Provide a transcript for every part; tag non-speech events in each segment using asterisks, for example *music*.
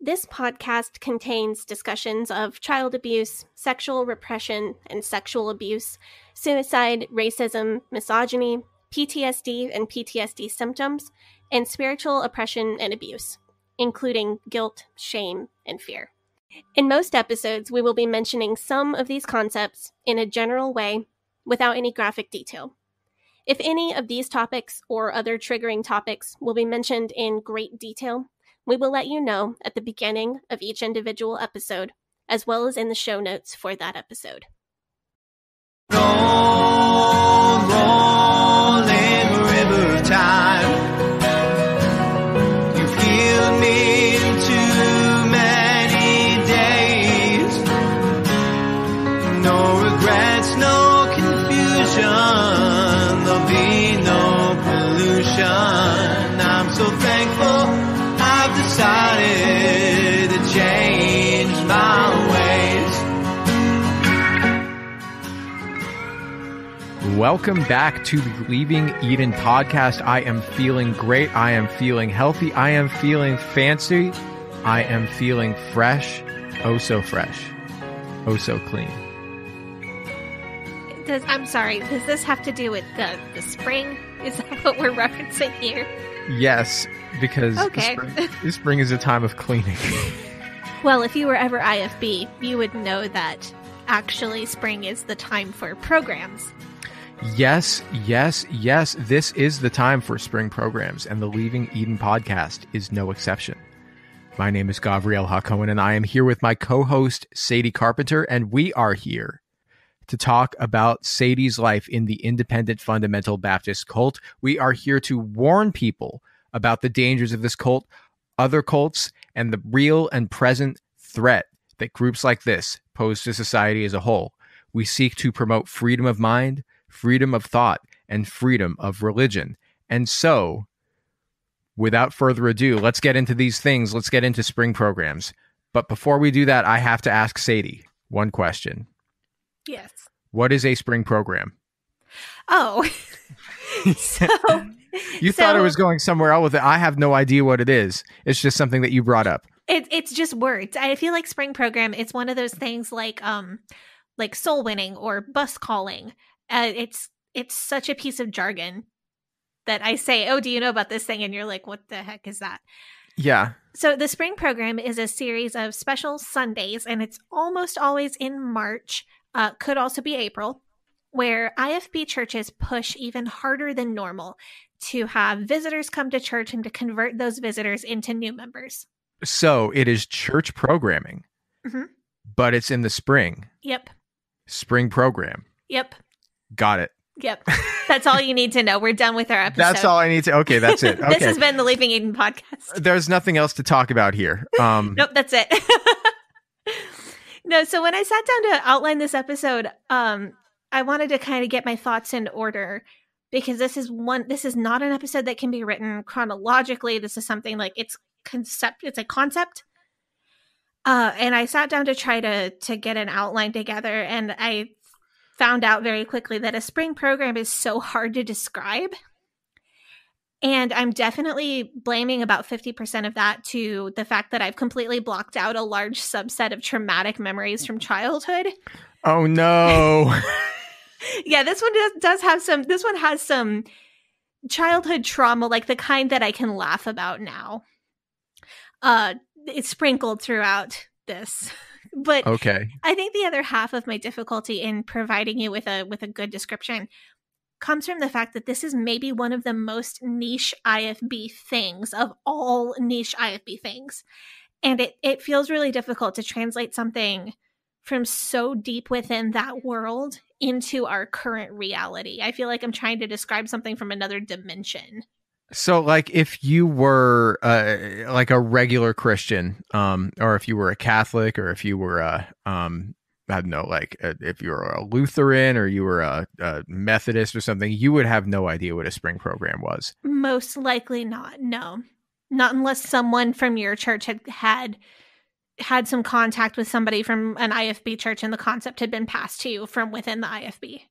This podcast contains discussions of child abuse, sexual repression and sexual abuse, suicide, racism, misogyny, PTSD and PTSD symptoms, and spiritual oppression and abuse, including guilt, shame, and fear. In most episodes, we will be mentioning some of these concepts in a general way without any graphic detail. If any of these topics or other triggering topics will be mentioned in great detail, we will let you know at the beginning of each individual episode, as well as in the show notes for that episode. Welcome back to the Leaving Eden podcast. I am feeling great. I am feeling healthy. I am feeling fancy. I am feeling fresh. Oh, so fresh. Oh, so clean. Does, I'm sorry, does this have to do with the, the spring? Is that what we're referencing here? Yes, because Okay. spring, spring is a time of cleaning. *laughs* Well, if you were ever IFB, you would know that actually spring is the time for programs. Yes, yes, yes. This is the time for spring programs, and the Leaving Eden podcast is no exception. My name is Gavriel HaCohen, and I am here with my co host, Sadie Carpenter, and we are here to talk about Sadie's life in the Independent Fundamental Baptist cult. We are here to warn people about the dangers of this cult, other cults, and the real and present threat that groups like this pose to society as a whole. We seek to promote freedom of mind, freedom of thought, and freedom of religion. And so, without further ado, let's get into these things. Let's get into spring programs. But before we do that, I have to ask Sadie one question. Yes. What is a spring program? Oh. *laughs* so *laughs* You thought it was going somewhere else with it. I have no idea what it is. It's just something that you brought up. it, it's just words. I feel like spring program it's one of those things like um like soul winning or bus calling. Uh, it's it's such a piece of jargon that I say, "Oh, do you know about this thing?" and you're like, "What the heck is that?" Yeah. So the spring program is a series of special Sundays, and it's almost always in March. Uh, could also be April, where IFB churches push even harder than normal to have visitors come to church and to convert those visitors into new members. So it is church programming, Mhm. but it's in the spring. Yep, Spring program. yep, Got it. yep. That's all you need to know. We're done with our episode. *laughs* That's all I need to. Okay, that's it. *laughs* this has been the Leaving Eden podcast. There's nothing else to talk about here. Um, *laughs* Nope, that's it. no, so when I sat down to outline this episode, um, I wanted to kind of get my thoughts in order because this is one this is not an episode that can be written chronologically. This is something like it's concept it's a concept. Uh, and I sat down to try to to get an outline together and I found out very quickly that a spring program is so hard to describe. And I'm definitely blaming about 50% of that to the fact that I've completely blocked out a large subset of traumatic memories from childhood. oh no. *laughs* Yeah, this one does, does have some, this one has some childhood trauma, like the kind that I can laugh about now. Uh, it's sprinkled throughout this. But okay. I think the other half of my difficulty in providing you with a with a good description comes from the fact that this is maybe one of the most niche IFB things of all niche IFB things. And it it feels really difficult to translate something from so deep within that world into our current reality. I feel like I'm trying to describe something from another dimension. So, like, if you were uh, like a regular Christian, um, or if you were a Catholic, or if you were a, um, I don't know, like uh, if you were a Lutheran or you were a, a Methodist or something, you would have no idea what a spring program was. Most likely not. No. Not unless someone from your church had had had some contact with somebody from an IFB church and the concept had been passed to you from within the IFB.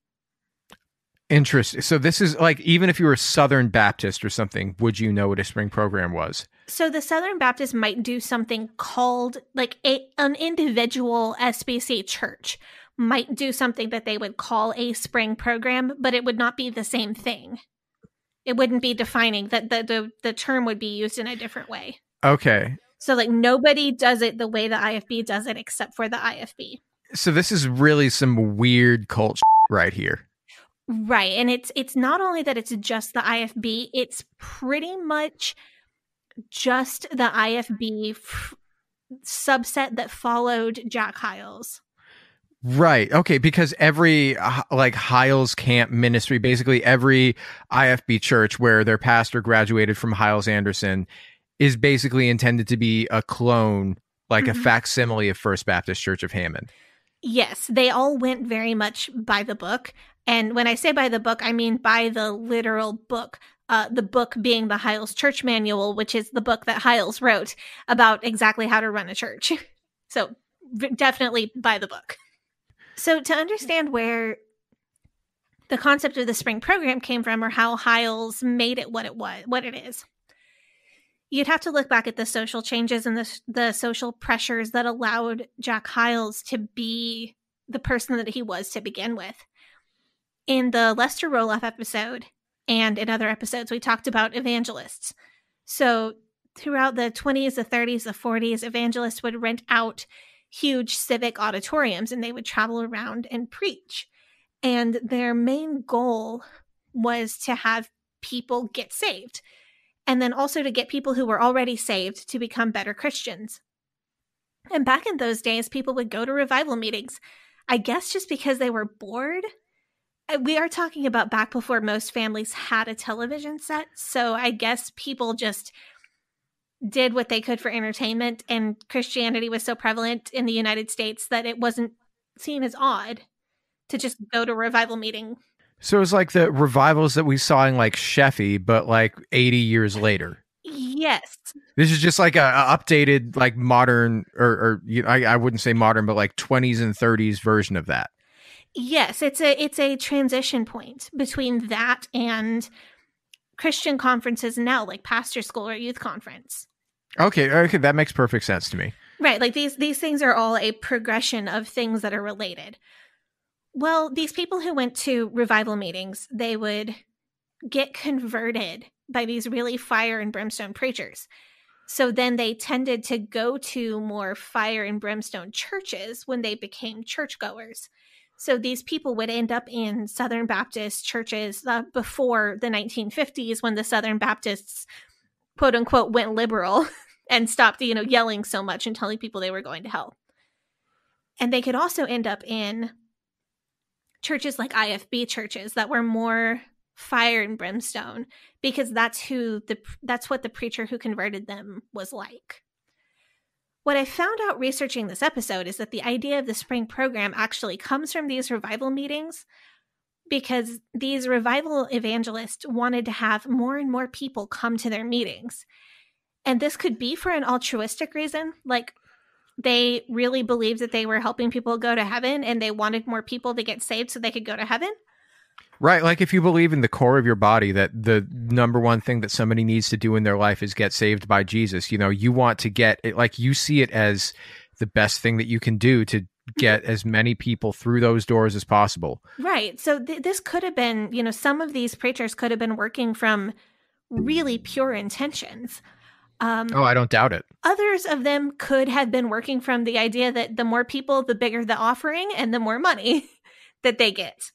Interesting. So this is like even if you were Southern Baptist or something, would you know what a spring program was? So the Southern Baptist might do something called like a an individual SBC church might do something that they would call a spring program, but it would not be the same thing. It wouldn't be defining that the the, the term would be used in a different way. Okay. So like nobody does it the way the IFB does it except for the IFB. So this is really some weird cult *laughs* right here. Right. And it's it's not only that it's just the IFB, it's pretty much just the IFB f- subset that followed Jack Hyles. Right. Okay. Because every uh, like Hyles Camp ministry, basically every IFB church where their pastor graduated from Hyles Anderson is basically intended to be a clone, like mm-hmm. a facsimile of First Baptist Church of Hammond. Yes, they all went very much by the book. And when I say by the book, I mean by the literal book. Uh, the book being the Hyles Church Manual, which is the book that Hyles wrote about exactly how to run a church. *laughs* so definitely by the book. So to understand where the concept of the spring program came from or how Hyles made it what it was, what it is, you'd have to look back at the social changes and the the social pressures that allowed Jack Hyles to be the person that he was to begin with. In the Lester Roloff episode, and in other episodes, we talked about evangelists. So throughout the 20s, the 30s, the 40s, evangelists would rent out huge civic auditoriums and they would travel around and preach. And their main goal was to have people get saved and then also to get people who were already saved to become better Christians. And back in those days, people would go to revival meetings, I guess just because they were bored uh, we are talking about back before most families had a television set. So I guess people just did what they could for entertainment, and Christianity was so prevalent in the United States that it wasn't seen as odd to just go to a revival meeting. So it was like the revivals that we saw in like Sheffey, but like 80 years later. Yes. This is just like a, a updated, like modern, or, or you know, I, I wouldn't say modern, but like 20s and 30s version of that. Yes, it's a it's a transition point between that and Christian conferences now, like pastor school or youth conference. Okay, okay, that makes perfect sense to me. Right, like these these things are all a progression of things that are related. Well, these people who went to revival meetings, they would get converted by these really fire and brimstone preachers. So then they tended to go to more fire and brimstone churches when they became churchgoers. So these people would end up in Southern Baptist churches uh, before the 1950s when the Southern Baptists, quote unquote, went liberal *laughs* and stopped, you know, yelling so much and telling people they were going to hell. And they could also end up in churches like IFB churches that were more fire and brimstone because that's who the that's what the preacher who converted them was like. What I found out researching this episode is that the idea of the spring program actually comes from these revival meetings because these revival evangelists wanted to have more and more people come to their meetings. And this could be for an altruistic reason, like they really believed that they were helping people go to heaven and they wanted more people to get saved so they could go to heaven. Right. Like if you believe in the core of your body that the number one thing that somebody needs to do in their life is get saved by Jesus, you know, you want to get it, like you see it as the best thing that you can do to mm-hmm. get as many people through those doors as possible. Right. So th- this could have been, you know, some of these preachers could have been working from really pure intentions. Um, oh, I don't doubt it. Others of them could have been working from the idea that the more people, the bigger the offering and the more money *laughs* that they get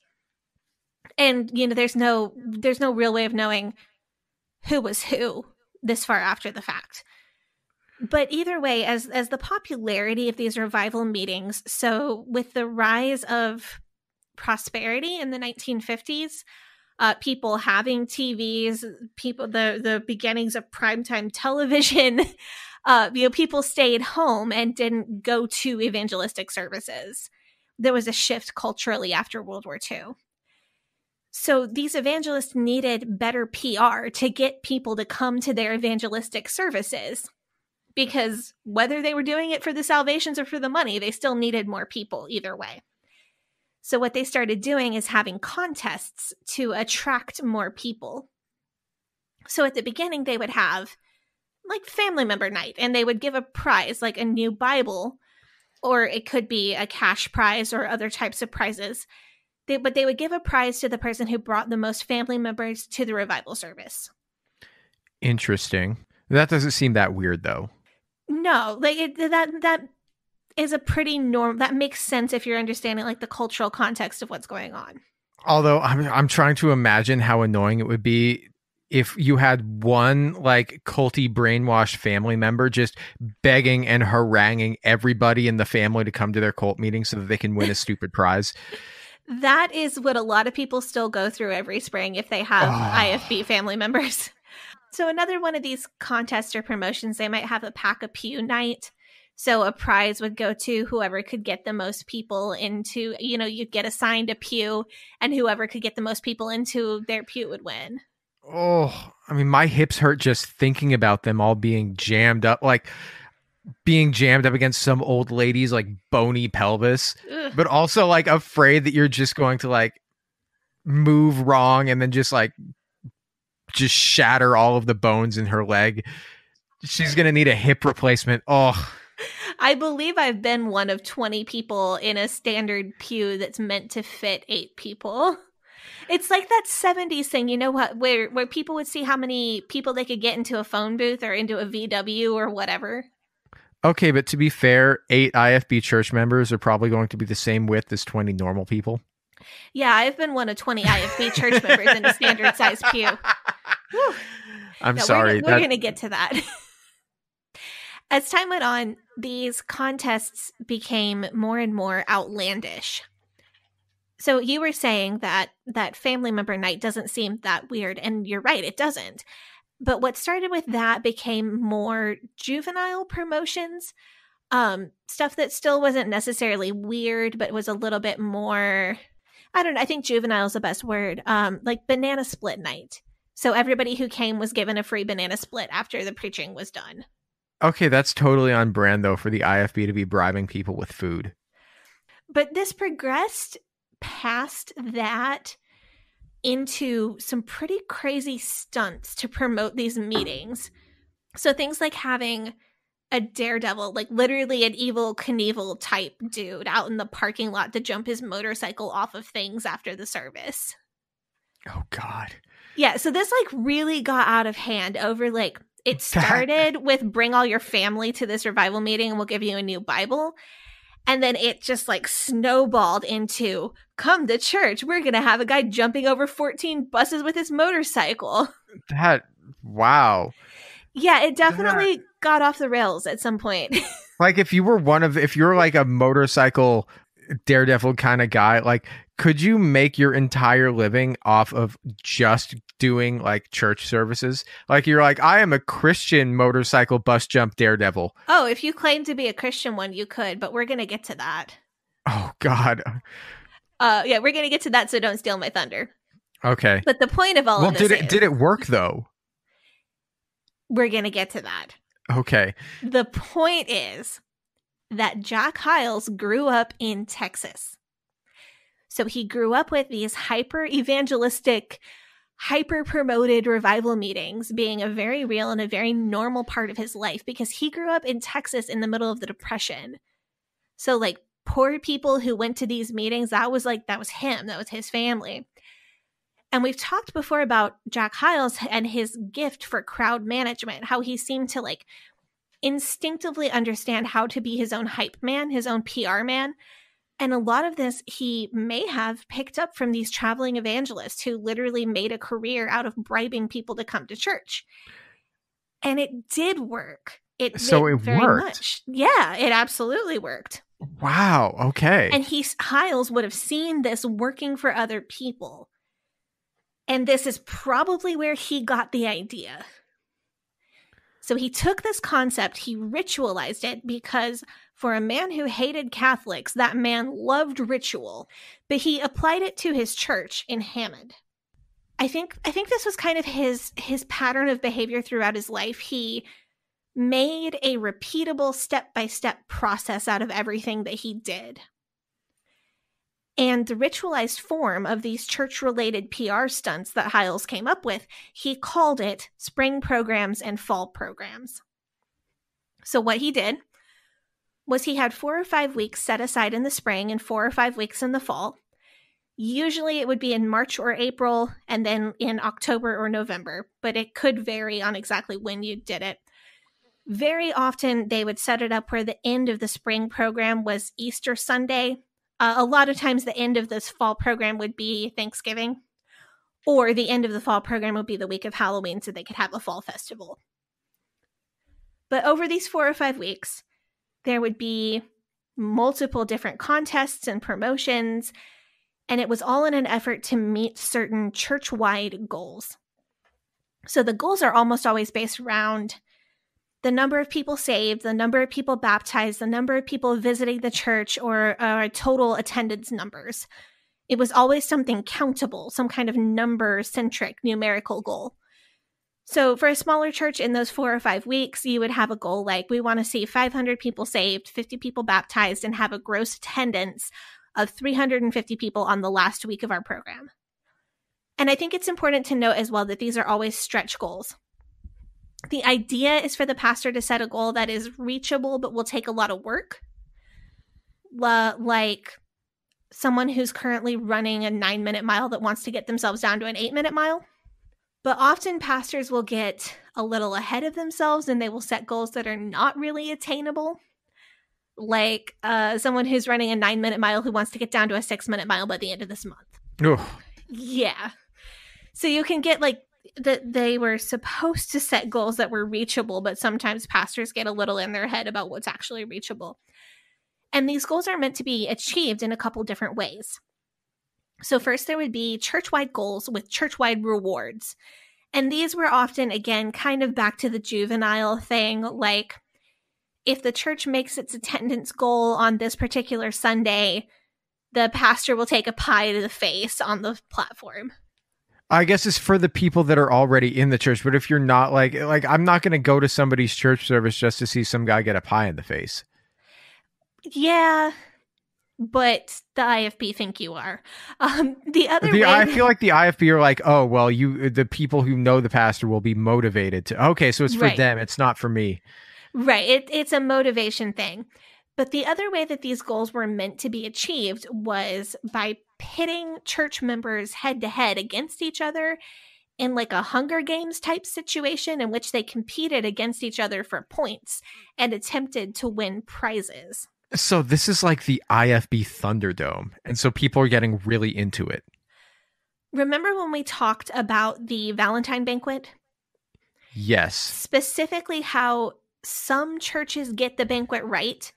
and you know there's no there's no real way of knowing who was who this far after the fact but either way as as the popularity of these revival meetings so with the rise of prosperity in the 1950s uh, people having tvs people the the beginnings of primetime television *laughs* uh, you know people stayed home and didn't go to evangelistic services there was a shift culturally after world war ii so these evangelists needed better PR to get people to come to their evangelistic services because whether they were doing it for the salvations or for the money, they still needed more people either way. So what they started doing is having contests to attract more people. So at the beginning, they would have like family member night and they would give a prize like a new bible or it could be a cash prize or other types of prizes they, but they would give a prize to the person who brought the most family members to the revival service Interesting. That doesn't seem that weird though. no like it, that that is a pretty norm that makes sense if you're understanding like the cultural context of what's going on Although I'm I'm trying to imagine how annoying it would be if you had one like culty brainwashed family member just begging and haranguing everybody in the family to come to their cult meeting so that they can win a stupid *laughs* prize. That is what a lot of people still go through every spring if they have ah. Oh. IFB family members. *laughs* So, another one of these contests or promotions, they might have a pack a pew night. So, a prize would go to whoever could get the most people into, you know, you'd get assigned a pew, and whoever could get the most people into their pew would win. Oh, I mean, my hips hurt just thinking about them all being jammed up, like being jammed up against some old lady's like bony pelvis, Ugh. but also like afraid that you're just going to like move wrong and then just like just shatter all of the bones in her leg. She's going to need a hip replacement. Oh, I believe I've been one of 20 people in a standard pew that's meant to fit eight people. It's like that 70s thing, you know what, where where people would see how many people they could get into a phone booth or into a VW or whatever. okay. But to be fair, eight IFB church members are probably going to be the same width as 20 normal people. Yeah, I've been one of 20 IFB church members in a standard size pew. *laughs* Whew. I'm No, sorry. We're, we're going to get to that. *laughs* As time went on, these contests became more and more outlandish. So you were saying that that family member night doesn't seem that weird, and you're right, it doesn't. But what started with that became more juvenile promotions, um, stuff that still wasn't necessarily weird, but was a little bit more. I don't know. I think juvenile is the best word. Um, like banana split night. So everybody who came was given a free banana split after the preaching was done. Okay, that's totally on brand though for the IFB to be bribing people with food. But this progressed past that into some pretty crazy stunts to promote these meetings. So things like having a daredevil, like literally an Evel Knievel type dude out in the parking lot to jump his motorcycle off of things after the service. Oh God. Yeah, so this like really got out of hand over like it *laughs* started with bring all your family to this revival meeting and we'll give you a new Bible. And then it just like snowballed into come to church. We're going to have a guy jumping over 14 buses with his motorcycle. That wow. Yeah, it definitely got off the rails at some point. *laughs* Like if you were one of if you're like a motorcycle daredevil kind of guy, like could you make your entire living off of just doing like church services? Like you're like I am a Christian motorcycle bus jump daredevil. oh, if you claim to be a Christian one, you could, but we're going to get to that. Oh God. Uh yeah, we're going to get to that so don't steal my thunder. Okay. But the point of all Well, of this did it is, did it work though? we're going to get to that. Okay. The point is that Jack Hyles grew up in Texas. So he grew up with these hyper evangelistic, hyper promoted revival meetings being a very real and a very normal part of his life because he grew up in Texas in the middle of the Depression. So, like, poor people who went to these meetings, that was like, that was him, that was his family. And we've talked before about Jack Hyles and his gift for crowd management, how he seemed to like instinctively understand how to be his own hype man, his own PR man. And a lot of this he may have picked up from these traveling evangelists who literally made a career out of bribing people to come to church. And it did work. It So it worked. much. Yeah, it absolutely worked. Wow. Okay. And he Hyles would have seen this working for other people. And this is probably where he got the idea. So he took this concept, he ritualized it because for a man who hated Catholics, that man loved ritual, but he applied it to his church in Hammond. I think I think this was kind of his his pattern of behavior throughout his life. He made a repeatable step by step process out of everything that he did. And the ritualized form of these church related PR stunts that Hyles came up with, he called it spring programs and fall programs. So, what he did was he had four or five weeks set aside in the spring and four or five weeks in the fall. Usually it would be in March or April and then in October or November, but it could vary on exactly when you did it. Very often they would set it up where the end of the spring program was Easter Sunday. Uh, a lot of times the end of this fall program would be Thanksgiving, or the end of the fall program would be the week of Halloween so they could have a fall festival. But over these four or five weeks, there would be multiple different contests and promotions, and it was all in an effort to meet certain church wide goals. So the goals are almost always based around the number of people saved, the number of people baptized, the number of people visiting the church, or uh, total attendance numbers. It was always something countable, some kind of number centric numerical goal. So, for a smaller church in those four or five weeks, you would have a goal like we want to see 500 people saved, 50 people baptized, and have a gross attendance of 350 people on the last week of our program. And I think it's important to note as well that these are always stretch goals. The idea is for the pastor to set a goal that is reachable but will take a lot of work. like someone who's currently running a nine minute mile that wants to get themselves down to an eight minute mile. But often pastors will get a little ahead of themselves and they will set goals that are not really attainable. Like uh, someone who's running a nine minute mile who wants to get down to a six minute mile by the end of this month. Ugh. Yeah. So you can get like that they were supposed to set goals that were reachable, but sometimes pastors get a little in their head about what's actually reachable. And these goals are meant to be achieved in a couple different ways. So, first, there would be church wide goals with church wide rewards. And these were often, again, kind of back to the juvenile thing like if the church makes its attendance goal on this particular Sunday, the pastor will take a pie to the face on the platform. I guess it's for the people that are already in the church. But if you're not like like I'm not going to go to somebody's church service just to see some guy get a pie in the face. Yeah, but the IFB think you are. Um, the other the, way, I feel like the IFB are like, oh well, you the people who know the pastor will be motivated to. Okay, so it's for Right. them. It's not for me. right? It, it's a motivation thing. But the other way that these goals were meant to be achieved was by pitting church members head to head against each other in like a Hunger Games type situation in which they competed against each other for points and attempted to win prizes. So this is like the IFB Thunderdome, and so people are getting really into it. Remember when we talked about the Valentine banquet? Yes. Specifically, how some churches get the banquet right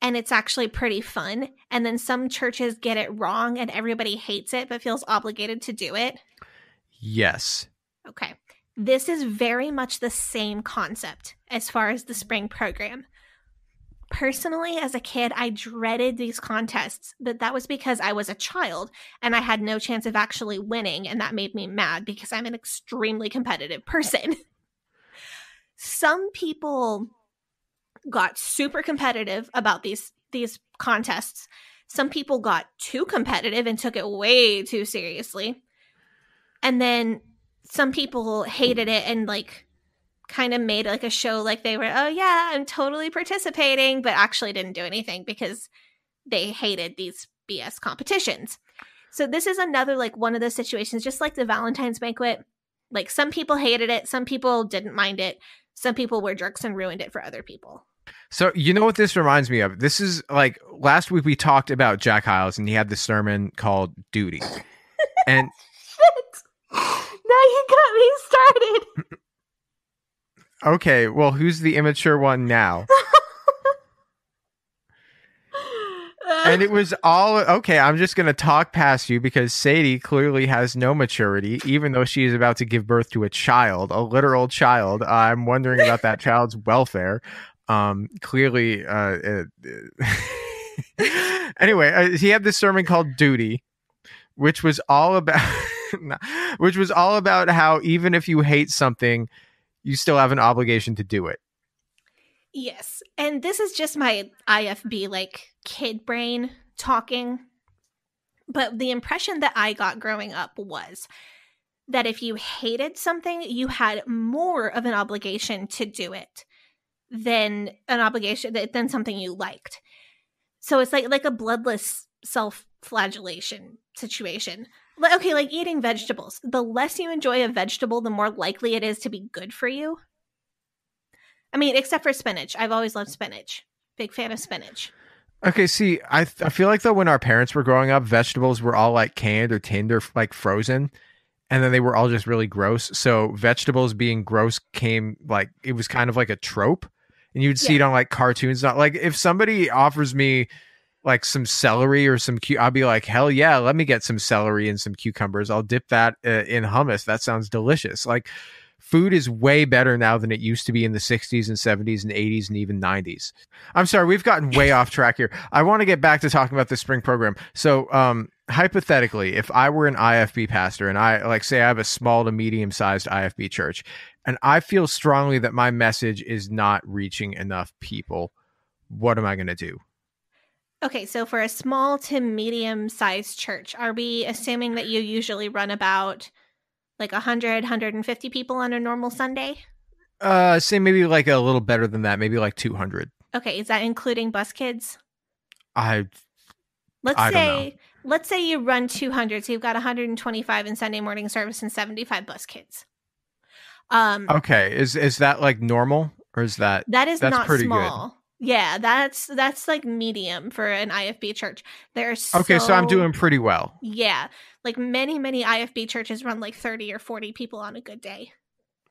and it's actually pretty fun. And then some churches get it wrong and everybody hates it but feels obligated to do it. Yes. Okay. This is very much the same concept as far as the spring program. Personally, as a kid, I dreaded these contests, but that was because I was a child and I had no chance of actually winning, and that made me mad because I'm an extremely competitive person. *laughs* Some people got super competitive about these these contests. Some people got too competitive and took it way too seriously. And then some people hated it and like kind of made like a show like they were, oh yeah, I'm totally participating, but actually didn't do anything because they hated these BS competitions. So this is another like one of those situations, just like the Valentine's banquet. Like some people hated it, some people didn't mind it, some people were jerks and ruined it for other people. So you know what this reminds me of? This is like last week we talked about Jack Hyles, and he had this sermon called "Duty," and *laughs* Shit! Now you got me started. *laughs* okay, well, who's the immature one now? *laughs* and it was all okay. I'm just going to talk past you because Sadie clearly has no maturity, even though she is about to give birth to a child, a literal child. I'm wondering about that child's welfare. Um, clearly, uh, *laughs* anyway, uh, he had this sermon called "Duty," which was all about, *laughs* which was all about how even if you hate something, you still have an obligation to do it. Yes. And this is just my IFB like kid brain talking. But the impression that I got growing up was that if you hated something, you had more of an obligation to do it than an obligation than something you liked. So it's like like a bloodless self-flagellation situation. Okay, like eating vegetables. The less you enjoy a vegetable, the more likely it is to be good for you. I mean, except for spinach. I've always loved spinach. Big fan of spinach. Okay, see, I th- I feel like though when our parents were growing up, vegetables were all like canned or tinned or like frozen, and then they were all just really gross. So vegetables being gross came like it was kind of like a trope, and you'd see it on like cartoons. Not like if somebody offers me like some celery or some cu- I'll be like, hell yeah, let me get some celery and some cucumbers. I'll dip that uh, in hummus. That sounds delicious. Like food is way better now than it used to be in the 60s and 70s and 80s and even 90s. I'm sorry, we've gotten way off track here. I want to get back to talking about the spring program. So, um, hypothetically, if I were an IFB pastor and I like say I have a small to medium sized IFB church and I feel strongly that my message is not reaching enough people, what am I going to do? Okay, so for a small to medium sized church, are we assuming that you usually run about like 100, 150 people on a normal Sunday? Uh, say maybe like a little better than that, maybe like 200. Okay, is that including bus kids? I Let's I say let's say you run 200, so you've got 125 in Sunday morning service and 75 bus kids. Um okay. Is is that like normal or is that that is that's not pretty good. small. Yeah, that's that's like medium for an IFB church. There's okay? So I'm doing pretty well. Yeah, like many many IFB churches run like 30 or 40 people on a good day.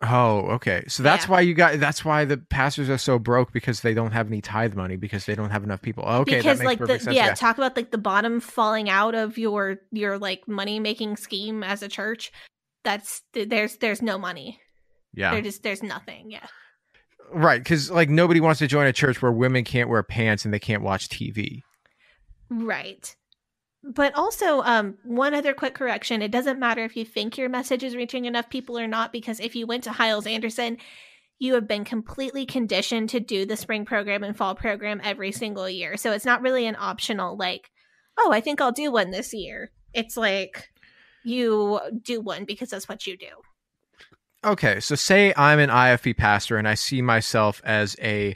Oh, okay. So that's Yeah. why you got. That's why the pastors are so broke because they don't have any tithe money because they don't have enough people. Oh, okay, because that makes like the sense. yeah, talk about like the bottom falling out of your your like money making scheme as a church. That's there's there's no money. yeah, There just there's nothing. Yeah. right. Because like nobody wants to join a church where women can't wear pants and they can't watch TV. Right. But also, um, one other quick correction: it doesn't matter if you think your message is reaching enough people or not, because if you went to Hyles Anderson, you have been completely conditioned to do the spring program and fall program every single year. So it's not really an optional, like, oh, I think I'll do one this year. It's like you do one because that's what you do. Okay, so say I'm an IFB pastor and I see myself as a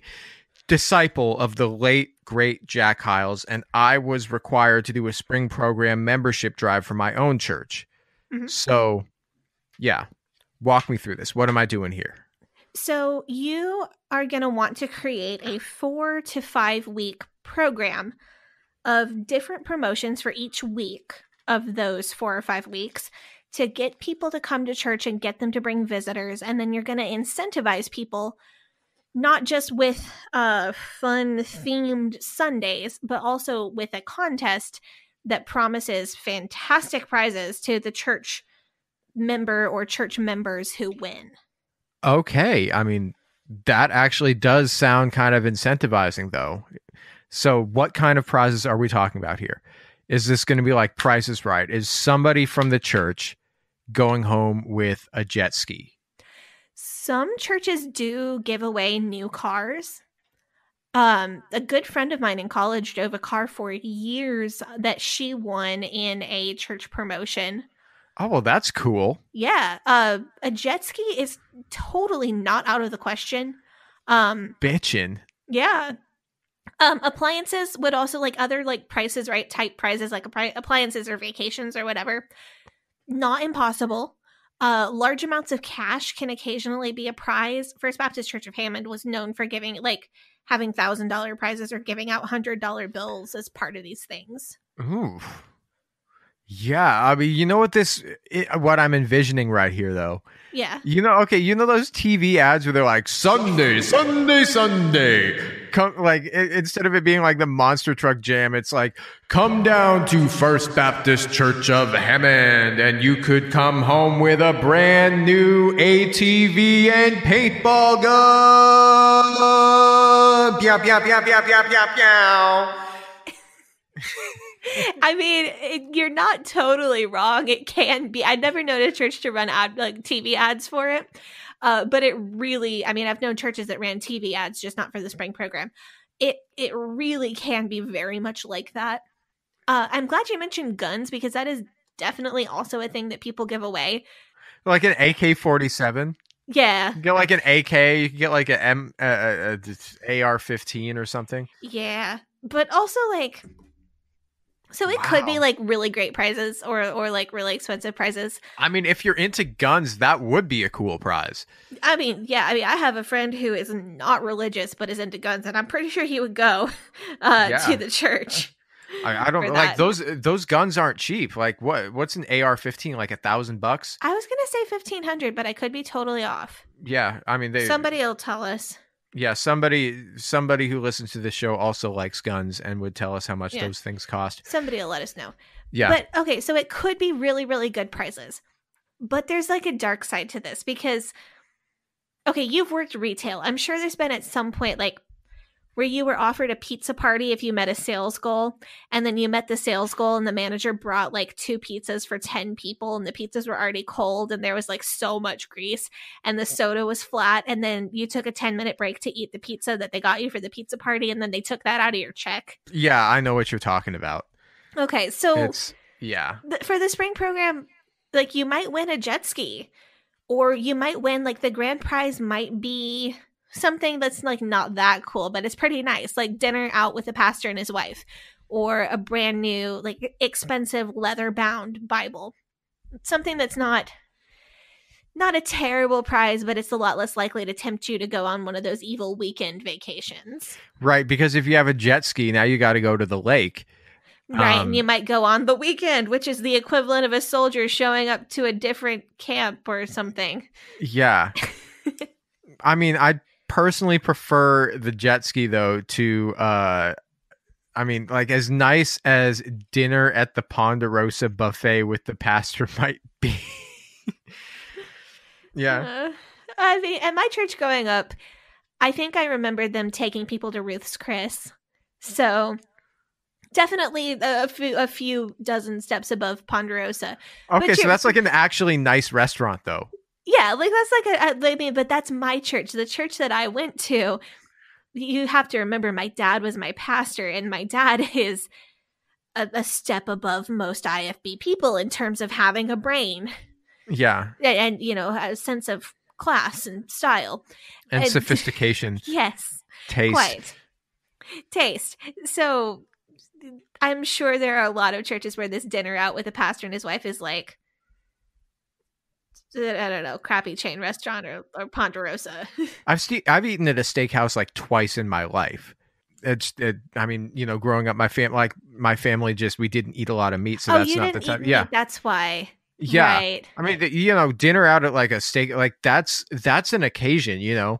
disciple of the late great Jack Hyles, and I was required to do a spring program membership drive for my own church. Mhm. So, yeah, walk me through this. What am I doing here? So you are going to want to create a four to five week program of different promotions for each week of those four or five weeks to get people to come to church and get them to bring visitors. And then you're going to incentivize people not just with uh, fun themed Sundays, but also with a contest that promises fantastic prizes to the church member or church members who win. Okay, I mean, that actually does sound kind of incentivizing, though. So, what kind of prizes are we talking about here? Is this going to be like Price is Right? Is somebody from the church going home with a jet ski? Some churches do give away new cars. Um, a good friend of mine in college drove a car for years that she won in a church promotion. Oh, well, that's cool. Yeah, uh, a jet ski is totally not out of the question. Um, Bitchin'. yeah. Um, appliances would also like other like prices right type prizes like appliances or vacations or whatever. Not impossible. Uh, large amounts of cash can occasionally be a prize. First Baptist Church of Hammond was known for giving like having thousand dollar prizes or giving out hundred dollar bills as part of these things. Ooh. Yeah, I mean, you know what this, it, what I'm envisioning right here, though. Yeah. You know, okay, you know those TV ads where they're like Sunday, Sunday, Sunday. Come, like i instead of it being like the monster truck jam, it's like come down to First Baptist Church of Hammond, and you could come home with a brand new ATV and paintball gun. Pew, pew, pew, pew, pew, pew, pew. *laughs* *laughs* I mean, it, you're not totally wrong. It can be. I never known a church to run ad like TV ads for it, uh, but it really. I mean, I've known churches that ran TV ads, just not for the spring program. It it really can be very much like that. Uh, I'm glad you mentioned guns because that is definitely also a thing that people give away. Like an AK forty seven. Yeah, You get like an AK. You can get like a M uh, uh, uh, AR fifteen or something. yeah, but also like, so it could be like really great prizes or or like really expensive prizes. I mean, if you're into guns, that would be a cool prize. I mean, yeah, I mean, I have a friend who is not religious but is into guns, and I'm pretty sure he would go *laughs* uh, Yeah. to the church. I, I don't like that. those. Those guns aren't cheap. Like what? What's an AR fifteen? Like a thousand bucks? I was gonna say fifteen hundred, but I could be totally off. Yeah, I mean they. Somebody will tell us. Yeah, somebody somebody who listens to this show also likes guns and would tell us how much Yeah. those things cost. Somebody will let us know. Yeah, But okay, so it could be really, really good prizes. But there's like a dark side to this because, okay, you've worked retail. I'm sure there's been at some point like where you were offered a pizza party if you met a sales goal, and then you met the sales goal, and the manager brought like two pizzas for 10 people, and the pizzas were already cold, and there was like so much grease, and the soda was flat. And then you took a 10 minute break to eat the pizza that they got you for the pizza party, and then they took that out of your check. yeah, I know what you're talking about. Okay, so It's yeah, th- for the spring program, like you might win a jet ski, or you might win like the grand prize might be something that's like not that cool, but it's pretty nice, like dinner out with the pastor and his wife, or a brand new like expensive leather bound Bible, something that's not. Not a terrible prize, but it's a lot less likely to tempt you to go on one of those evil weekend vacations. right. Because if you have a jet ski, now you got to go to the lake. Right. Um, and you might go on the weekend, which is the equivalent of a soldier showing up to a different camp or something. Yeah. *laughs* I mean, I personally prefer the jet ski though to uh I mean, like as nice as dinner at the Ponderosa buffet with the pastor *laughs* might be. yeah. Uh, I mean, at my church growing up, I think I remembered them taking people to Ruth's Chris. So definitely a, a few, a few dozen steps above Ponderosa. Okay, so that's like an actually nice restaurant though. Yeah, like that's like a, I mean, but that's my church. The church that I went to, you have to remember my dad was my pastor, and my dad *laughs* is a, a step above most IFB people in terms of having a brain Yeah. and, and you know a sense of class and style. And, And- *laughs* sophistication, Yes, taste. quite taste. So I'm sure there are a lot of churches where this dinner out with a pastor and his wife is like. I don't know, crappy chain restaurant or, or Ponderosa. *laughs* I've ste- I've eaten at a steakhouse like twice in my life. It's it, I mean, you know, growing up my fam like my family just we didn't eat a lot of meat, so oh, that's not the time. Yeah. that's why. Yeah. Right. I mean, the, you know, dinner out at like a steak, like that's that's an occasion, you know.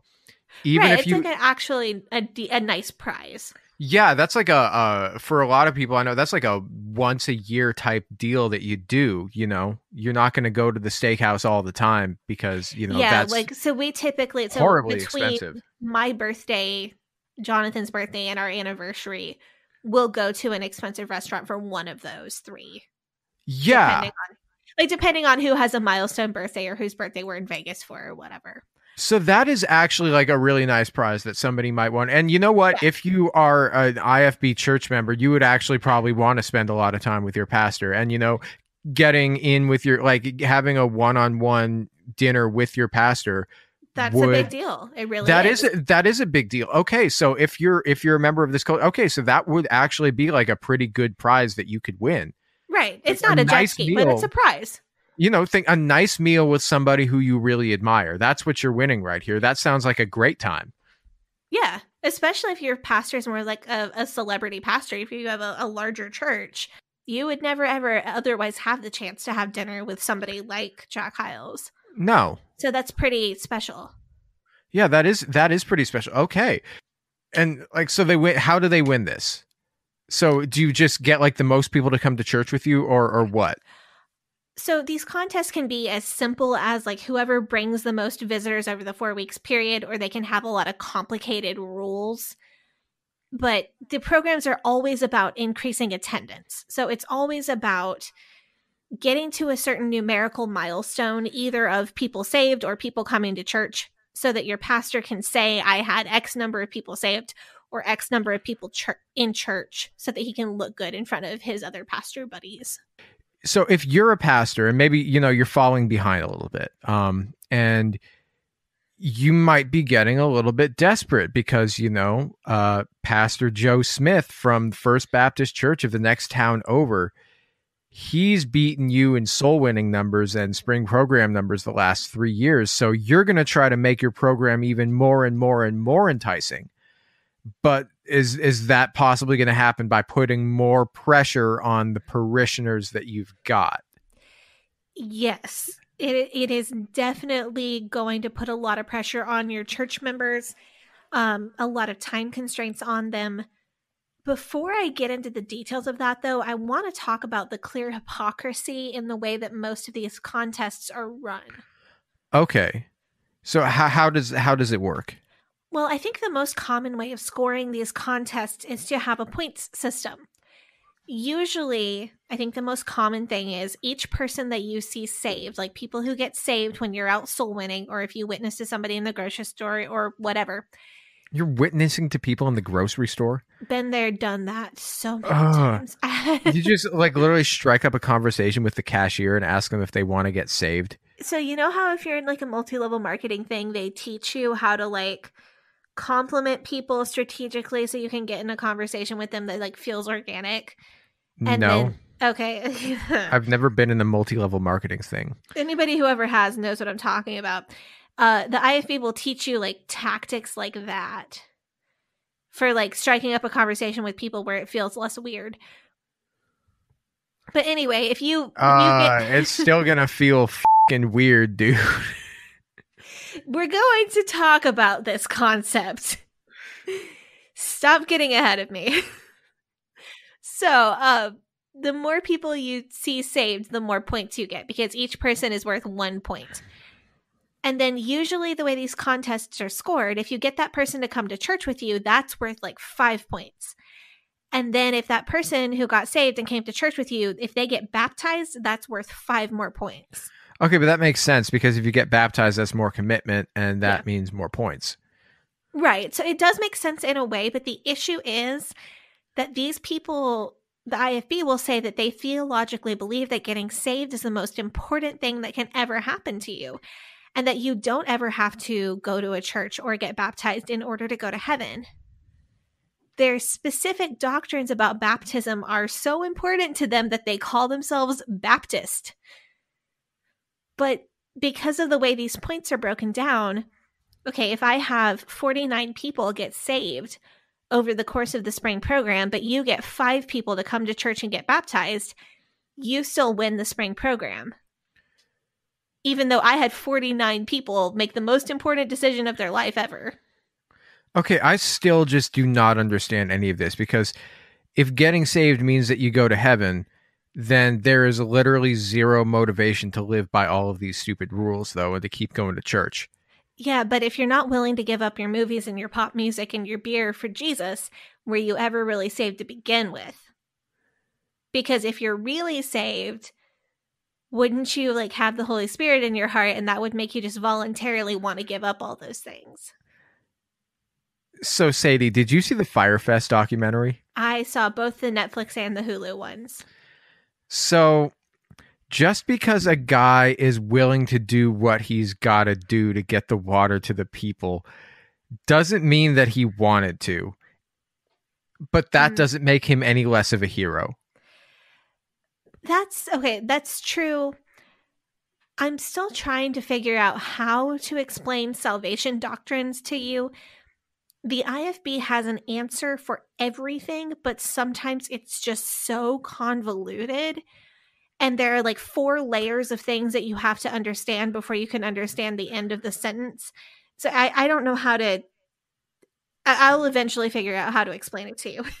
Even right. if it's you, like an, actually a, a nice prize. Yeah, that's like a uh for a lot of people I know that's like a once a year type deal that you do. You know, you're not going to go to the steakhouse all the time because you know yeah. that's Like so, we typically so horribly between expensive. my birthday, Jonathan's birthday, and our anniversary, we'll go to an expensive restaurant for one of those three. Yeah, Depending on, like depending on who has a milestone birthday or whose birthday we're in Vegas for or whatever. So that is actually like a really nice prize that somebody might want. And you know what? If you are an IFB church member, you would actually probably want to spend a lot of time with your pastor and you know getting in with your like having a one-on-one dinner with your pastor. That's a big deal. It really That is. is that is a big deal. Okay, so if you're if you're a member of this cult, okay, so that would actually be like a pretty good prize that you could win. right. It's a not a, jet nice ski, but it's a prize. You know, think a nice meal with somebody who you really admire. That's what you're winning right here. That sounds like a great time. Yeah, especially if your pastor is more like a, a celebrity pastor. If you have a, a larger church, you would never ever otherwise have the chance to have dinner with somebody like Jack Hyles. No. So that's pretty special. Yeah, that is that is pretty special. Okay. And like so they win how do they win this? So do you just get like the most people to come to church with you or or what? So these contests can be as simple as like whoever brings the most visitors over the four weeks period, or they can have a lot of complicated rules. But the programs are always about increasing attendance. So it's always about getting to a certain numerical milestone, either of people saved or people coming to church, so that your pastor can say, I had X number of people saved, or X number of people chur- in church so that he can look good in front of his other pastor buddies. So if you're a pastor and maybe you know you're falling behind a little bit, um, and you might be getting a little bit desperate because you know uh, Pastor Joe Smith from First Baptist Church of the next town over, he's beaten you in soul winning numbers and spring program numbers the last three years. So you're going to try to make your program even more and more and more enticing. But is is that possibly going to happen by putting more pressure on the parishioners that you've got? Yes, it it is definitely going to put a lot of pressure on your church members, um, a lot of time constraints on them. Before I get into the details of that, though, I want to talk about the clear hypocrisy in the way that most of these contests are run. Okay, so how how does how does it work? Well, I think the most common way of scoring these contests is to have a points system. Usually, I think the most common thing is each person that you see saved, like people who get saved when you're out soul winning, or if you witness to somebody in the grocery store or whatever. You're witnessing to people in the grocery store. Been there, done that so many Ugh. times. *laughs* You just like literally strike up a conversation with the cashier and ask them if they want to get saved. so you know how if you're in like a multi-level marketing thing, they teach you how to like compliment people strategically so you can get in a conversation with them that like feels organic. And no, then okay. *laughs* I've never been in the multi-level marketing thing. anybody who ever has knows what I'm talking about. Uh, the IFB will teach you like tactics like that for like striking up a conversation with people where it feels less weird. But anyway, if you, you Uh, get, it's still gonna feel *laughs* fucking weird, dude. We're going to talk about this concept. Stop getting ahead of me. so, uh, the more people you see saved, the more points you get because each person is worth one point. And then, usually, the way these contests are scored, if you get that person to come to church with you, that's worth like five points. And then, if that person who got saved and came to church with you, if they get baptized, that's worth five more points. Okay, but that makes sense because if you get baptized, that's more commitment, and that Yeah. means more points. Right. So it does make sense in a way, but the issue is that these people, the IFB will say that they theologically believe that getting saved is the most important thing that can ever happen to you. And that you don't ever have to go to a church or get baptized in order to go to heaven. Their specific doctrines about baptism are so important to them that they call themselves Baptist. But because of the way these points are broken down, okay, if I have 49 people get saved over the course of the spring program, but you get five people to come to church and get baptized, you still win the spring program. Even though I had 49 people make the most important decision of their life ever. Okay, I still just do not understand any of this because if getting saved means that you go to heaven, then there is literally zero motivation to live by all of these stupid rules, though, and to keep going to church. Yeah, but if you're not willing to give up your movies and your pop music and your beer for Jesus, were you ever really saved to begin with? Because if you're really saved, wouldn't you like have the Holy Spirit in your heart and that would make you just voluntarily want to give up all those things? So, Sadie, did you see the Fyre Fest documentary? I saw both the Netflix and the Hulu ones. So, just because a guy is willing to do what he's got to do to get the water to the people doesn't mean that he wanted to. But that Mm. doesn't make him any less of a hero. That's okay, that's true. I'm still trying to figure out how to explain salvation doctrines to you. The IFB has an answer for everything, but sometimes it's just so convoluted. And there are like four layers of things that you have to understand before you can understand the end of the sentence. So I, I don't know how to. I'll eventually figure out how to explain it to you. *laughs*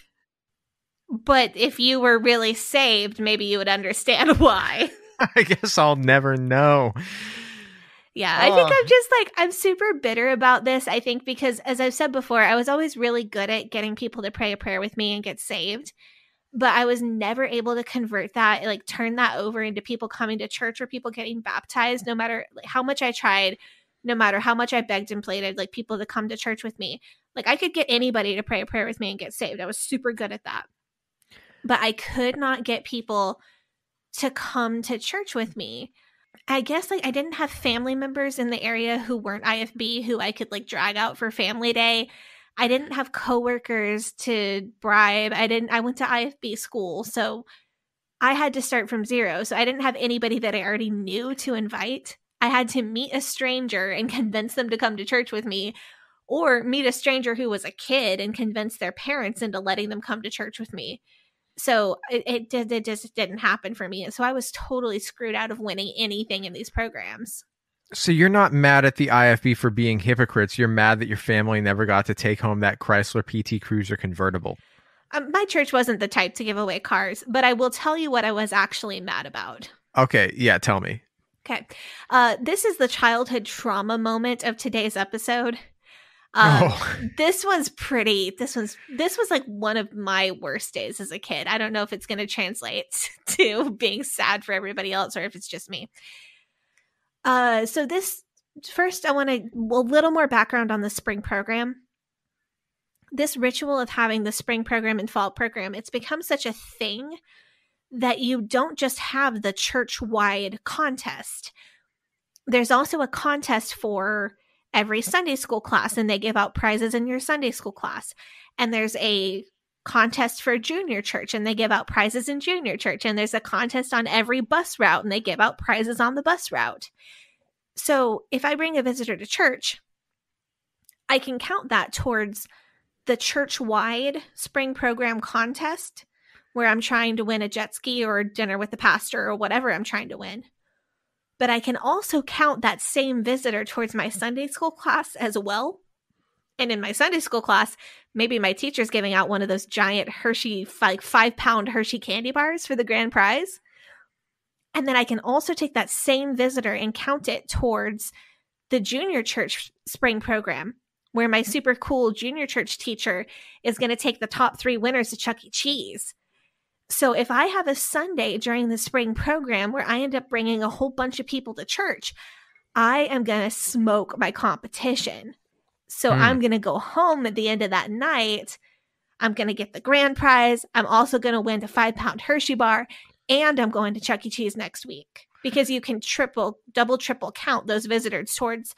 But if you were really saved, maybe you would understand *laughs* why. *laughs* I guess I'll never know. Yeah, I think Oh. I'm just like, I'm super bitter about this. I think because, as I've said before, I was always really good at getting people to pray a prayer with me and get saved. But I was never able to convert that, like turn that over into people coming to church or people getting baptized, no matter like, how much I tried, no matter how much I begged and pleaded, like people to come to church with me. Like I could get anybody to pray a prayer with me and get saved. I was super good at that. But I could not get people to come to church with me. I guess like I didn't have family members in the area who weren't IFB who I could like drag out for family day. I didn't have coworkers to bribe. I didn't I went to IFB school, so I had to start from zero. So I didn't have anybody that I already knew to invite. I had to meet a stranger and convince them to come to church with me or meet a stranger who was a kid and convince their parents into letting them come to church with me. So it, it, did, it just didn't happen for me. And so I was totally screwed out of winning anything in these programs. So you're not mad at the IFB for being hypocrites. You're mad that your family never got to take home that Chrysler PT Cruiser convertible. Um, my church wasn't the type to give away cars, but I will tell you what I was actually mad about. Okay, yeah, tell me. Okay. Uh, this is the childhood trauma moment of today's episode. Um, oh. *laughs* This was pretty. This was this was like one of my worst days as a kid. I don't know if it's going to translate *laughs* to being sad for everybody else or if it's just me. Uh, so this first, I want to a little more background on the spring program. This ritual of having the spring program and fall program, it's become such a thing that you don't just have the church wide contest. There's also a contest for every Sunday school class, and they give out prizes in your Sunday school class. And there's a contest for junior church, and they give out prizes in junior church. And there's a contest on every bus route, and they give out prizes on the bus route. So if I bring a visitor to church, I can count that towards the church wide spring program contest where I'm trying to win a jet ski or dinner with the pastor or whatever I'm trying to win but I can also count that same visitor towards my Sunday school class as well. And in my Sunday school class, maybe my teacher's giving out one of those giant Hershey, like five pound Hershey candy bars for the grand prize. And then I can also take that same visitor and count it towards the junior church spring program, where my super cool junior church teacher is going to take the top three winners to Chuck E. Cheese. So if I have a Sunday during the spring program where I end up bringing a whole bunch of people to church, I am going to smoke my competition. So mm. I'm going to go home at the end of that night. I'm going to get the grand prize. I'm also going to win the five pound Hershey bar. And I'm going to Chuck E. Cheese next week because you can triple, double, triple count those visitors towards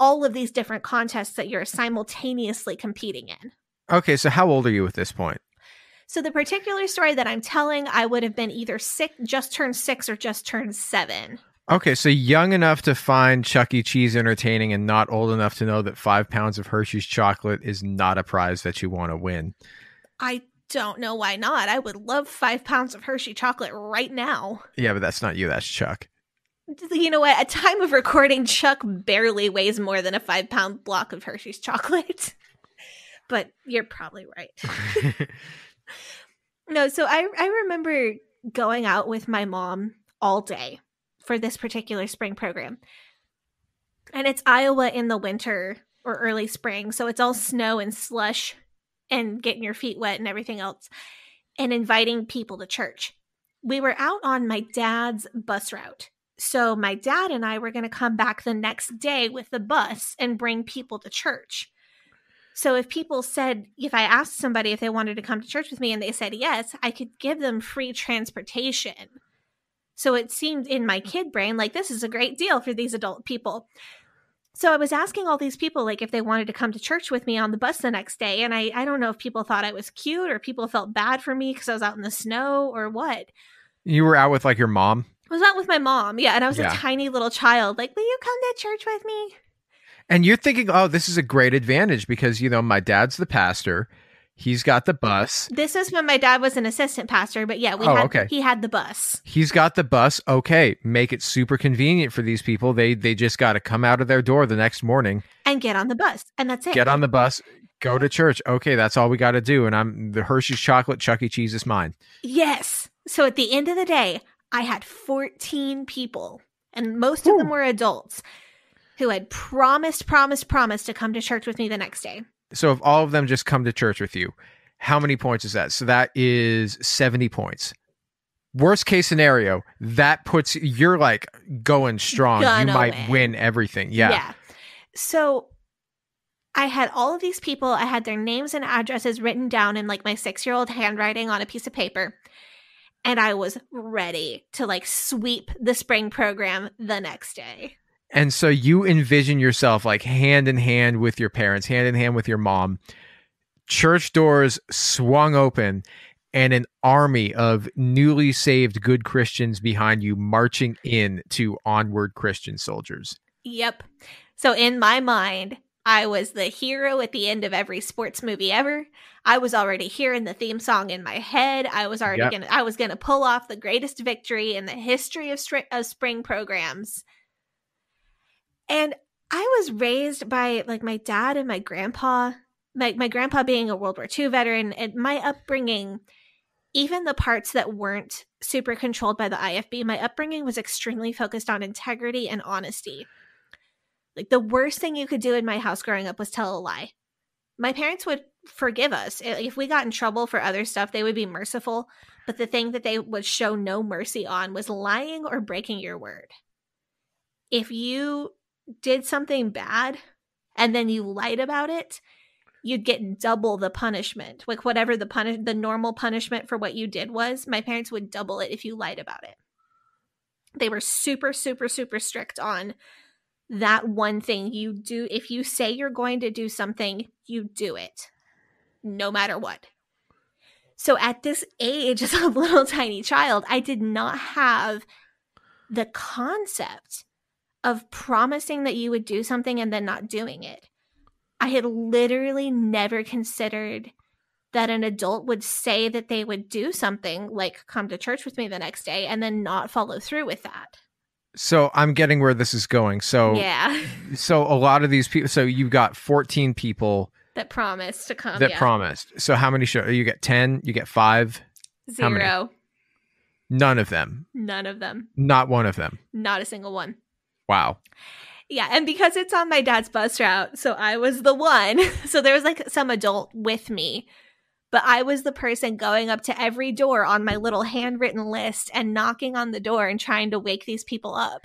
all of these different contests that you're simultaneously competing in. Okay, so how old are you at this point? So the particular story that I'm telling, I would have been either six, just turned six, or just turned seven. Okay, so young enough to find Chuck E. Cheese entertaining and not old enough to know that five pounds of Hershey's chocolate is not a prize that you want to win. I don't know why not. I would love five pounds of Hershey chocolate right now. Yeah, but that's not you, that's Chuck. You know what? At time of recording, Chuck barely weighs more than a five pound block of Hershey's chocolate. *laughs* but you're probably right. *laughs* *laughs* *laughs* no, so I I remember going out with my mom all day for this particular spring program. And it's Iowa in the winter or early spring, so it's all snow and slush and getting your feet wet and everything else and inviting people to church. We were out on my dad's bus route. So my dad and I were going to come back the next day with the bus and bring people to church. So if people said, if I asked somebody if they wanted to come to church with me and they said yes, I could give them free transportation. So it seemed in my kid brain like this is a great deal for these adult people. So I was asking all these people like if they wanted to come to church with me on the bus the next day. And I, I don't know if people thought I was cute or people felt bad for me because I was out in the snow or what. You were out with like your mom? I was out with my mom, yeah. And I was yeah. a tiny little child. Like, will you come to church with me? And you're thinking, oh, this is a great advantage because, you know, my dad's the pastor. He's got the bus. This is when my dad was an assistant pastor, but yeah, we oh, had okay. he had the bus. He's got the bus. Okay, make it super convenient for these people. They they just got to come out of their door the next morning and get on the bus, and that's it. Get on the bus, go to church. Okay, that's all we got to do. And I'm the Hershey's chocolate Chuck E. Cheese is mine. Yes. So at the end of the day, I had 14 people, and most Ooh. of them were adults who had promised, promised, promised to come to church with me the next day. So if all of them just come to church with you, how many points is that? So that is 70 points. Worst case scenario, that puts you're like going strong. Gonna you might win. win everything. Yeah. Yeah. So I had all of these people, I had their names and addresses written down in like my six year old handwriting on a piece of paper. And I was ready to like sweep the spring program the next day. And so you envision yourself like hand in hand with your parents, hand in hand with your mom. Church doors swung open and an army of newly saved good Christians behind you marching in to onward Christian soldiers. Yep. So in my mind, I was the hero at the end of every sports movie ever. I was already hearing the theme song in my head. I was already Yep. gonna I was gonna pull off the greatest victory in the history of, stri- of spring programs. And I was raised by like my dad and my grandpa. My my grandpa being a World War II veteran, and my upbringing, even the parts that weren't super controlled by the IFB, my upbringing was extremely focused on integrity and honesty. Like the worst thing you could do in my house growing up was tell a lie. My parents would forgive us. If we got in trouble for other stuff, they would be merciful. But the thing that they would show no mercy on was lying or breaking your word. If you did something bad and then you lied about it, you'd get double the punishment. Like whatever the punish the normal punishment for what you did was, my parents would double it if you lied about it. They were super super super strict on that one thing you do if you say you're going to do something, you do it. No matter what. So at this age *laughs* as a little tiny child, I did not have the concept of promising that you would do something and then not doing it. I had literally never considered that an adult would say that they would do something like come to church with me the next day and then not follow through with that. So I'm getting where this is going. So yeah, *laughs* so a lot of these people so you've got 14 people that promised to come. that yeah. promised. So how many show you get 10, you get 5. Zero. none of them. None of them. Not one of them. Not a single one. Wow. Yeah, and because it's on my dad's bus route, so I was the one. *laughs* So there was like some adult with me, but I was the person going up to every door on my little handwritten list and knocking on the door and trying to wake these people up.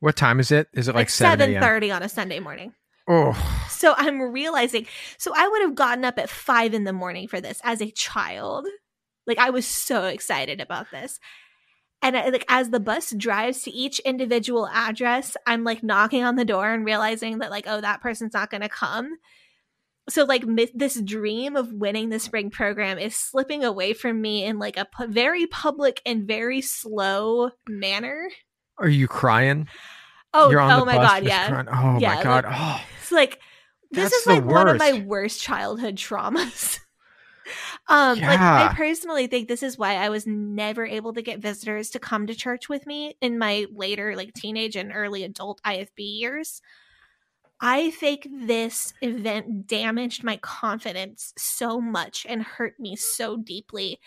What time is it? Is it like, Like 7 seven thirty on a Sunday morning. Oh, So I'm realizing. So I would have gotten up at five in the morning for this as a child. Like I was so excited about this. And I, like as the bus drives to each individual address, I'm like knocking on the door and realizing that like oh that person's not going to come. So like mi- this dream of winning the spring program is slipping away from me in like a pu- very public and very slow manner. are you crying? Oh, oh my god, yeah. crying. Oh Yeah, my god. like- oh. It's like this That's is like one of my worst childhood traumas. *laughs* um like I personally think this is why I was never able to get visitors to come to church with me in my later like teenage and early adult IFB years. I think this event damaged my confidence so much and hurt me so deeply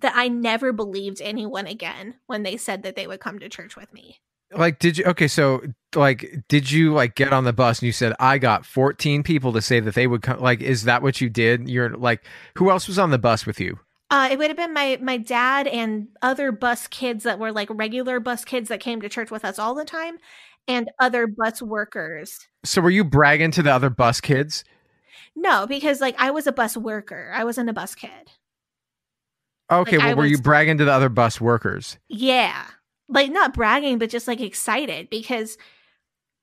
that I never believed anyone again when they said that they would come to church with me. Like did you okay so like did you like get on the bus and you said i got 14 people to say that they would come like is that what you did? You're like who else was on the bus with you? Uh, it would have been my my dad and other bus kids that were like regular bus kids that came to church with us all the time, and other bus workers. so were you bragging to the other bus kids? No, because like I was a bus worker, I wasn't a bus kid. okay Like, I well were you bragging to the other bus workers? Yeah, like not bragging, but just like excited because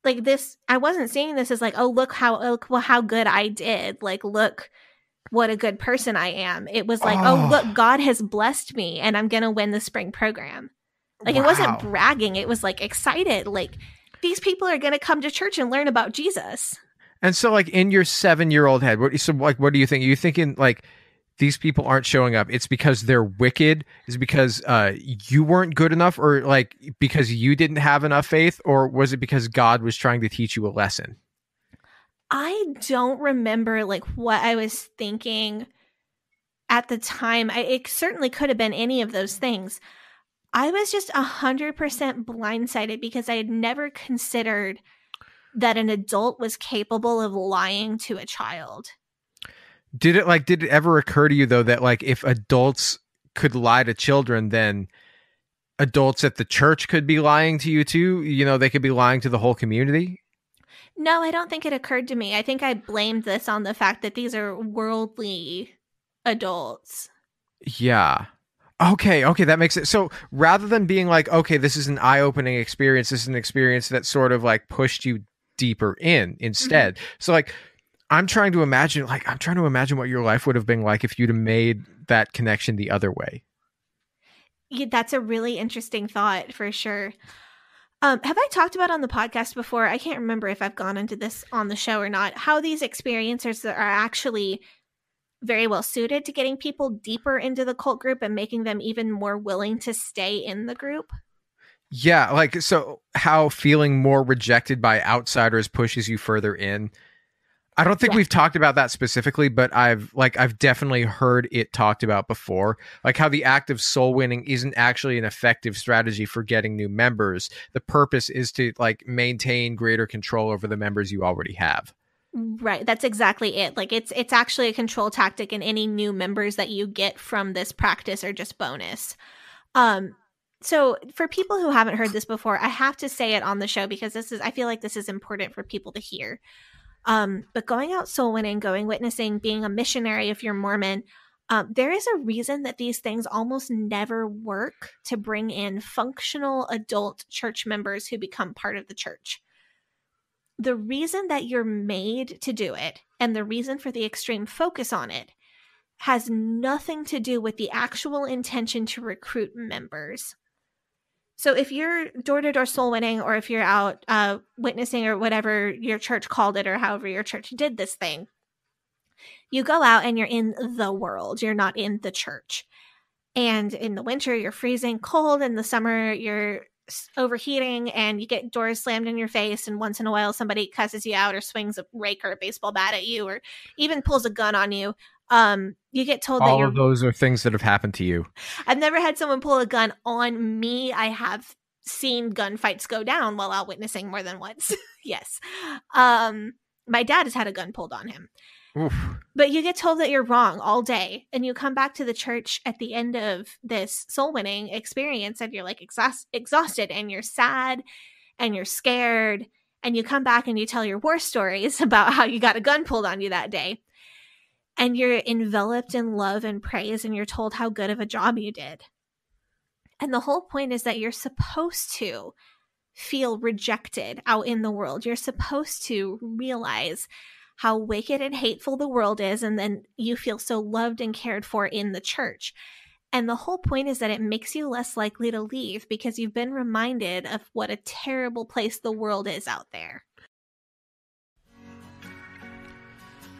like this. I wasn't seeing this as like, oh look how oh, look well, how good I did. Like look. What a good person I am. It was like, oh, Oh. look, ah. God has blessed me and I'm going to win the spring program. Like it wasn't bragging, it was like excited. Like these people are going to come to church and learn about Jesus. and so like in your seven year old head what so like what do you think are you thinking like these people aren't showing up it's because they're wicked is because uh you weren't good enough or like because you didn't have enough faith or was it because god was trying to teach you a lesson I don't remember like what I was thinking at the time. I, it certainly could have been any of those things. I was just a hundred percent blindsided because I had never considered that an adult was capable of lying to a child. Did it like did it ever occur to you though that like if adults could lie to children then adults at the church could be lying to you too? You know, they could be lying to the whole community? No, I don't think it occurred to me. I think I blamed this on the fact that these are worldly adults. Yeah. Okay, okay, that makes it. So rather than being like, okay, this is an eye-opening experience, this is an experience that sort of like pushed you deeper in mm-hmm. instead. So like I'm trying to imagine like I'm trying to imagine what your life would have been like if you'd have made that connection the other way. Yeah, that's a really interesting thought for sure. Um, have I talked about on the podcast before? I can't remember if I've gone into this on the show or not. How these experiencers are actually very well suited to getting people deeper into the cult group and making them even more willing to stay in the group. Yeah, like so how feeling more rejected by outsiders pushes you further in. I don't think Yeah. we've talked about that specifically, but I've like I've definitely heard it talked about before. Like how the act of soul winning isn't actually an effective strategy for getting new members. The purpose is to like maintain greater control over the members you already have. Right, that's exactly it. Like it's it's actually a control tactic and any new members that you get from this practice are just bonus. Um so for people who haven't heard this before, I have to say it on the show because this is I feel like this is important for people to hear. Um but going out soul winning, going witnessing, being a missionary if you're Mormon, um, there is a reason that these things almost never work to bring in functional adult church members who become part of the church the reason that you're made to do it and the reason for the extreme focus on it has nothing to do with the actual intention to recruit members. So if you're door to door soul winning, or if you're out uh, witnessing, or whatever your church called it, or however your church did this thing, you go out and you're in the world. You're not in the church. And in the winter, you're freezing cold. In the summer, you're overheating and you get doors slammed in your face. And once in a while, somebody cusses you out or swings a rake or a baseball bat at you or even pulls a gun on you. Um, you get told that All you're of those are things that have happened to you. I've never had someone pull a gun on me. I have seen gunfights go down while out witnessing more than once. *laughs* yes. Um, my dad has had a gun pulled on him. Oof. But you get told that you're wrong all day, and you come back to the church at the end of this soul winning experience, and you're like exhaust- exhausted, and you're sad, and you're scared, and you come back and you tell your war stories *laughs* about how you got a gun pulled on you that day, and you're enveloped in love and praise, and you're told how good of a job you did. And the whole point is that you're supposed to feel rejected out in the world. You're supposed to realize how wicked and hateful the world is, and then you feel so loved and cared for in the church. And the whole point is that it makes you less likely to leave because you've been reminded of what a terrible place the world is out there.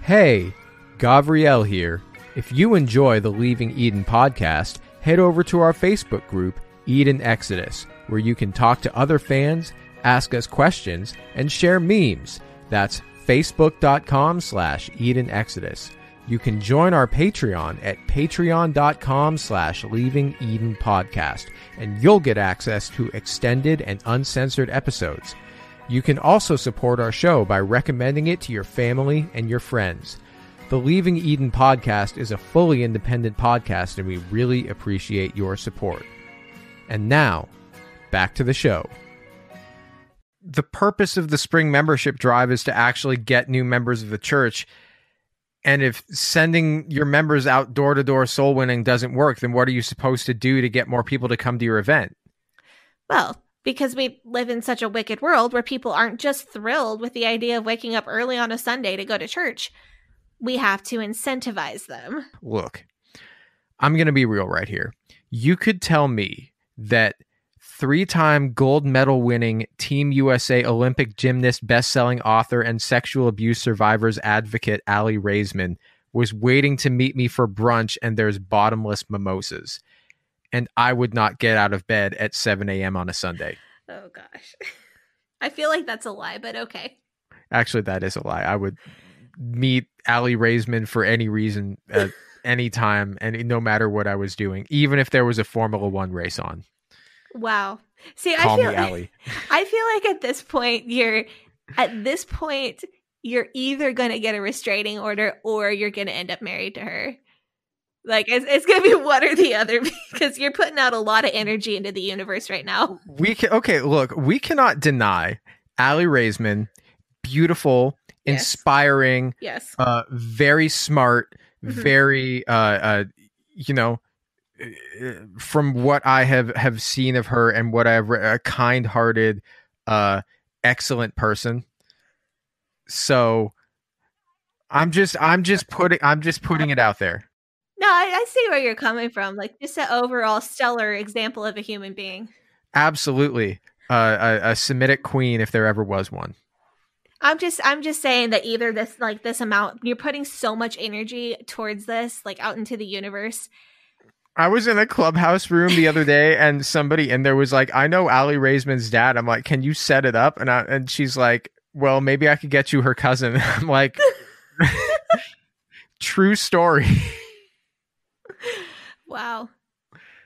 Hey, Gavriel here. If you enjoy the Leaving Eden podcast, head over to our Facebook group, Eden Exodus, where you can talk to other fans, ask us questions, and share memes. That's facebook.com slash Eden Exodus. You can join our Patreon at patreon.com slash Leaving Eden Podcast, and you'll get access to extended and uncensored episodes. You can also support our show by recommending it to your family and your friends. The Leaving Eden podcast is a fully independent podcast, and we really appreciate your support. And now, back to the show. The purpose of the spring membership drive is to actually get new members of the church. And if sending your members out door to door soul winning doesn't work, then what are you supposed to do to get more people to come to your event? Well, because we live in such a wicked world where people aren't just thrilled with the idea of waking up early on a Sunday to go to church, we have to incentivize them. look, I'm going to be real right here. You could tell me that three time gold medal winning Team USA Olympic gymnast, best selling author, and sexual abuse survivors advocate Aly Raisman was waiting to meet me for brunch and there's bottomless mimosas. And I would not get out of bed at 7 a.m. on a Sunday. Oh, gosh. *laughs* I feel like that's a lie, but okay. Actually, that is a lie. I would meet Aly Raisman for any reason at *laughs* any time and no matter what I was doing, even if there was a Formula One race on. Wow. See, Call I feel Aly. *laughs* I feel like at this point you're at this point you're either going to get a restraining order or you're going to end up married to her. Like it's, it's going to be *laughs* one or the other because you're putting out a lot of energy into the universe right now. We can okay, look, we cannot deny Aly Raisman beautiful, Yes. inspiring, Yes. uh, very smart, Mhm. very uh, uh, you know, uh, from what I have have seen of her and what I've re- a kind-hearted, uh, excellent person. So, I'm just I'm just putting I'm just putting it out there. No, I, I see where you're coming from. Like just an overall stellar example of a human being. Absolutely, uh, a, a Semitic queen if there ever was one. I'm just I'm just saying that either this like this amount you're putting so much energy towards this like out into the universe. I was in a clubhouse room the other day, and somebody in there was like, "I know Aly Raisman's dad." I'm like, "Can you set it up?" And I, and she's like, "Well, maybe I could get you her cousin." *laughs* I'm like, *laughs* "True story." Wow.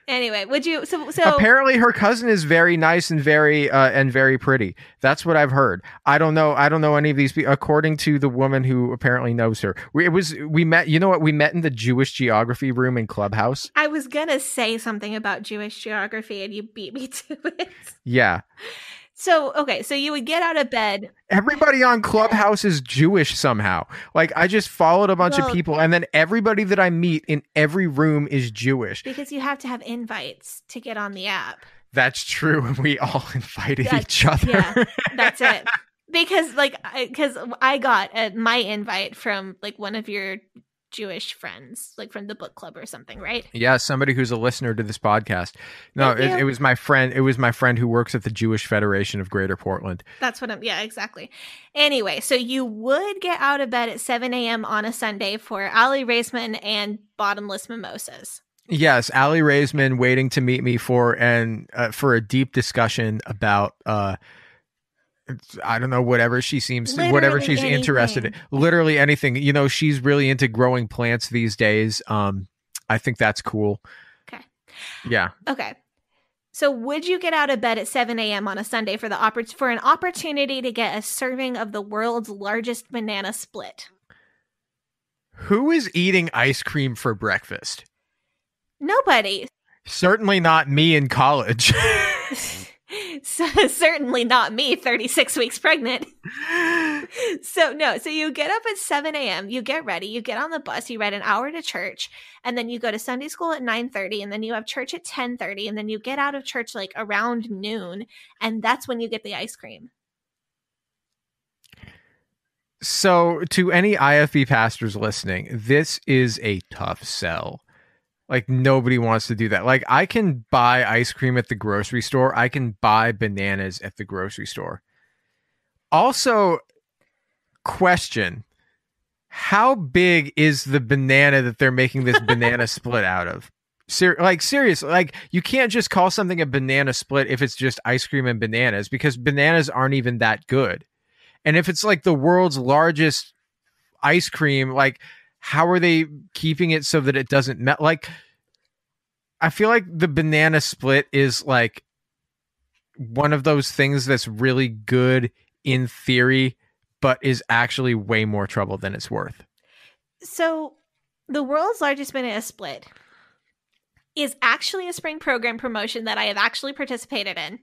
Anyway, would you so so Apparently, her cousin is very nice and very uh, and very pretty. That's what I've heard. I don't know. I don't know any of these. people. According to the woman who apparently knows her, we, it was we met. You know what? We met in the Jewish geography room in Clubhouse. I was gonna say something about Jewish geography and you beat me to it. Yeah, So okay, so you would get out of bed. everybody on *laughs* Clubhouse is Jewish somehow. Like I just followed a bunch Well- of people, and then everybody that I meet in every room is Jewish. Because you have to have invites to get on the app. That's true. and We all *laughs* invited That's- each other. yeah. That's it. *laughs* Because like because I got uh my invite from like one of your Jewish friends, like from the book club or something, right? Yeah, somebody who's a listener to this podcast. No, it, it was my friend. It was my friend who works at the Jewish Federation of Greater Portland. That's what I'm yeah, exactly. Anyway, so you would get out of bed at 7 a.m. on a Sunday for Aly Raisman and bottomless mimosas. Yes, Aly Raisman waiting to meet me for and uh, for a deep discussion about uh I don't know whatever she seems whatever Literally she's interested in. Literally anything. You know, she's really into growing plants these days. Um I think that's cool. Okay. Yeah. Okay. So would you get out of bed at 7 a.m. on a Sunday for the oppor- for an opportunity to get a serving of the world's largest banana split? Who is eating ice cream for breakfast? Nobody. Certainly not me in college. *laughs* *laughs* so, certainly not me, 36 weeks pregnant. *laughs* so no, so you get up at 7 a.m., you get ready, you get on the bus, you ride an hour to church, and then you go to Sunday school at 9:30, and then you have church at 10:30, and then you get out of church like around noon, and that's when you get the ice cream. So, to any IFB pastors listening, this is a tough sell. Like, nobody wants to do that. Like, I can buy ice cream at the grocery store, I can buy bananas at the grocery store. Also, question How big is the banana that they're making this *laughs* banana split out of? Ser- like seriously, like you can't just call something a banana split if it's just ice cream and bananas because bananas aren't even that good. And if it's like the world's largest ice cream, like how are they keeping it so that it doesn't melt? Like, I feel like the banana split is like one of those things that's really good in theory, but is actually way more trouble than it's worth. So, the world's largest banana split is actually a spring program promotion that I have actually participated in.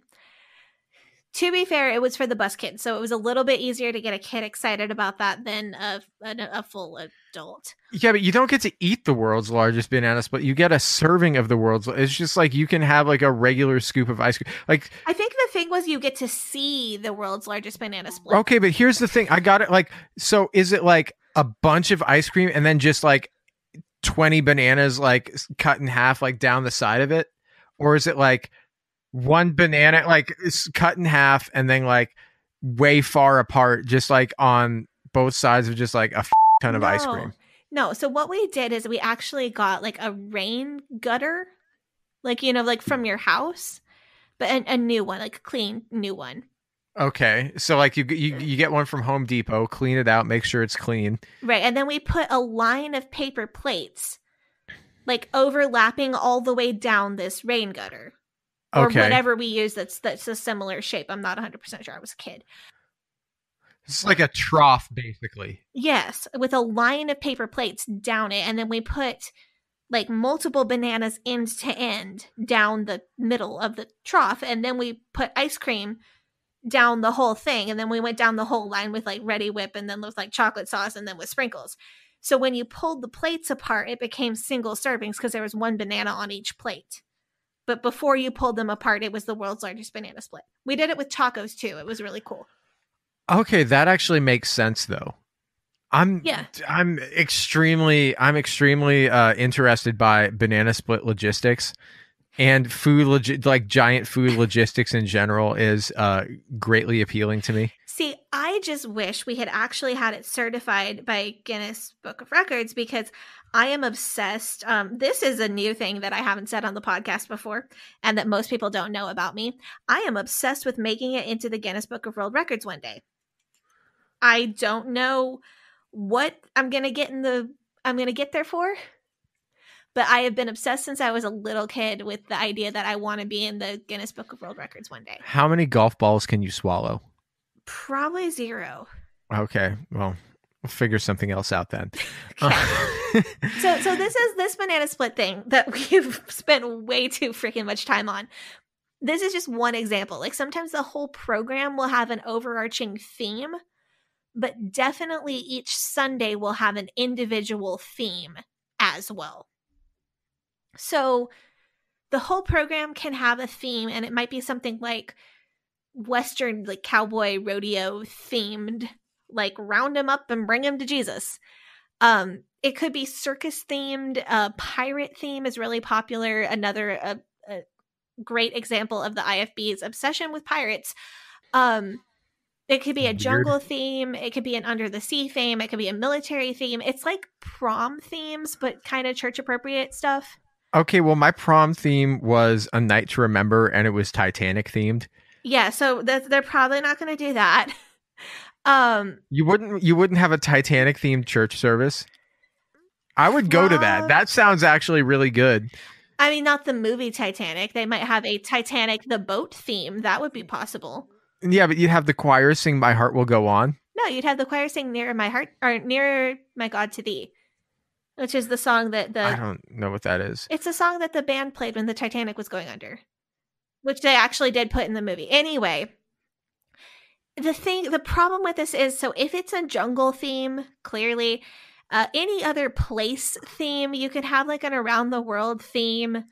To be fair, it was for the bus kids, so it was a little bit easier to get a kid excited about that than a, a, a full adult. Yeah, but you don't get to eat the world's largest banana split. You get a serving of the world's. It's just like you can have like a regular scoop of ice cream. Like I think the thing was you get to see the world's largest banana split. Okay, but here's the thing. I got it. Like, so is it like a bunch of ice cream and then just like 20 bananas, like cut in half, like down the side of it? Or is it like one banana, like it's cut in half and then like way far apart, just like on both sides of just like a f- ton of ice cream? No, so what we did is we actually got like a rain gutter, like you know, like from your house, but a, a new one, like a clean new one. Okay. So like you, you, you get one from Home Depot, clean it out, make sure it's clean. Right. And then we put a line of paper plates, like overlapping all the way down this rain gutter. Or Okay. whatever we use that's that's a similar shape. I'm not 100% sure. I was a kid. It's like a trough, basically. Yes, with a line of paper plates down it. And then we put like multiple bananas end to end down the middle of the trough. And then we put ice cream down the whole thing and then we went down the whole line with like Reddi-wip and then with like chocolate sauce and then with sprinkles so when you pulled the plates apart it became single servings because there was one banana on each plate but before you pulled them apart it was the world's largest banana split we did it with tacos too it was really cool Okay, that actually makes sense though. I'm Yeah. I'm extremely I'm extremely uh interested by banana split logistics and food logi- like giant food logistics in general is uh greatly appealing to me. See, I just wish we had actually had it certified by Guinness Book of Records because I am obsessed. Um, this is a new thing that I haven't said on the podcast before and that most people don't know about me. I am obsessed with making it into the Guinness Book of World Records one day. I don't know what I'm going to get in the I'm going to get there for. But I have been obsessed since I was a little kid with the idea that I want to be in the Guinness Book of World Records one day. How many golf balls can you swallow? Probably zero. Okay, well, we'll figure something else out then. *laughs* Okay. Uh, so so *laughs* this is this banana split thing that *laughs* we've spent way too freaking much time on this is just one example like sometimes the whole program will have an overarching theme but definitely each sunday will have an individual theme as well so the whole program can have a theme and it might be something like western like cowboy rodeo themed like round him up and bring him to jesus um, it could be circus themed. Uh, pirate theme is really popular. Another uh, a great example of the IFB's obsession with pirates. Um, it could be a Weird. jungle theme. It could be an under the sea theme. It could be a military theme. It's like prom themes, but kind of church appropriate stuff. okay, well, my prom theme was a night to remember, and it was Titanic themed. Yeah, so they're probably not going to do that. *laughs* um, You wouldn't you wouldn't have a Titanic themed church service? I would go to that. That sounds actually really good. I mean, not the movie Titanic. They might have a Titanic the boat theme. That would be possible. Yeah, but you'd have the choir sing "My Heart Will Go On." No, you'd have the choir sing "Nearer My Heart" or "Nearer My God to Thee," which is the song that the I don't know what that is. it's a song that the band played when the Titanic was going under, which they actually did put in the movie. Anyway, the thing, the problem with this is, so if it's a jungle theme, clearly, uh, any other place theme, you could have like an around the world theme.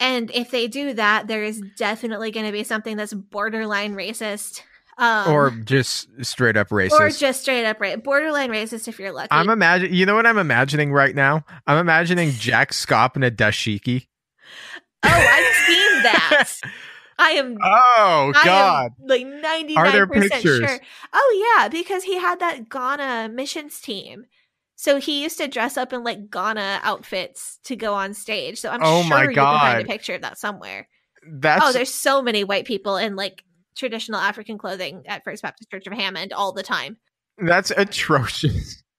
And if they do that, there is definitely going to be something that's borderline racist. Um, or just straight up racist. or just straight up right borderline racist if you're lucky I'm imagining You know what I'm imagining right now? I'm imagining Jack Schaap and a dashiki. oh i've seen that *laughs* i am Oh God! am like 99% Are there pictures? sure oh yeah because he had that ghana missions team so he used to dress up in like ghana outfits to go on stage so i'm Oh sure my you can find a picture of that somewhere oh, That's oh there's so many white people in like traditional african clothing at first baptist church of hammond all the time that's atrocious. *laughs*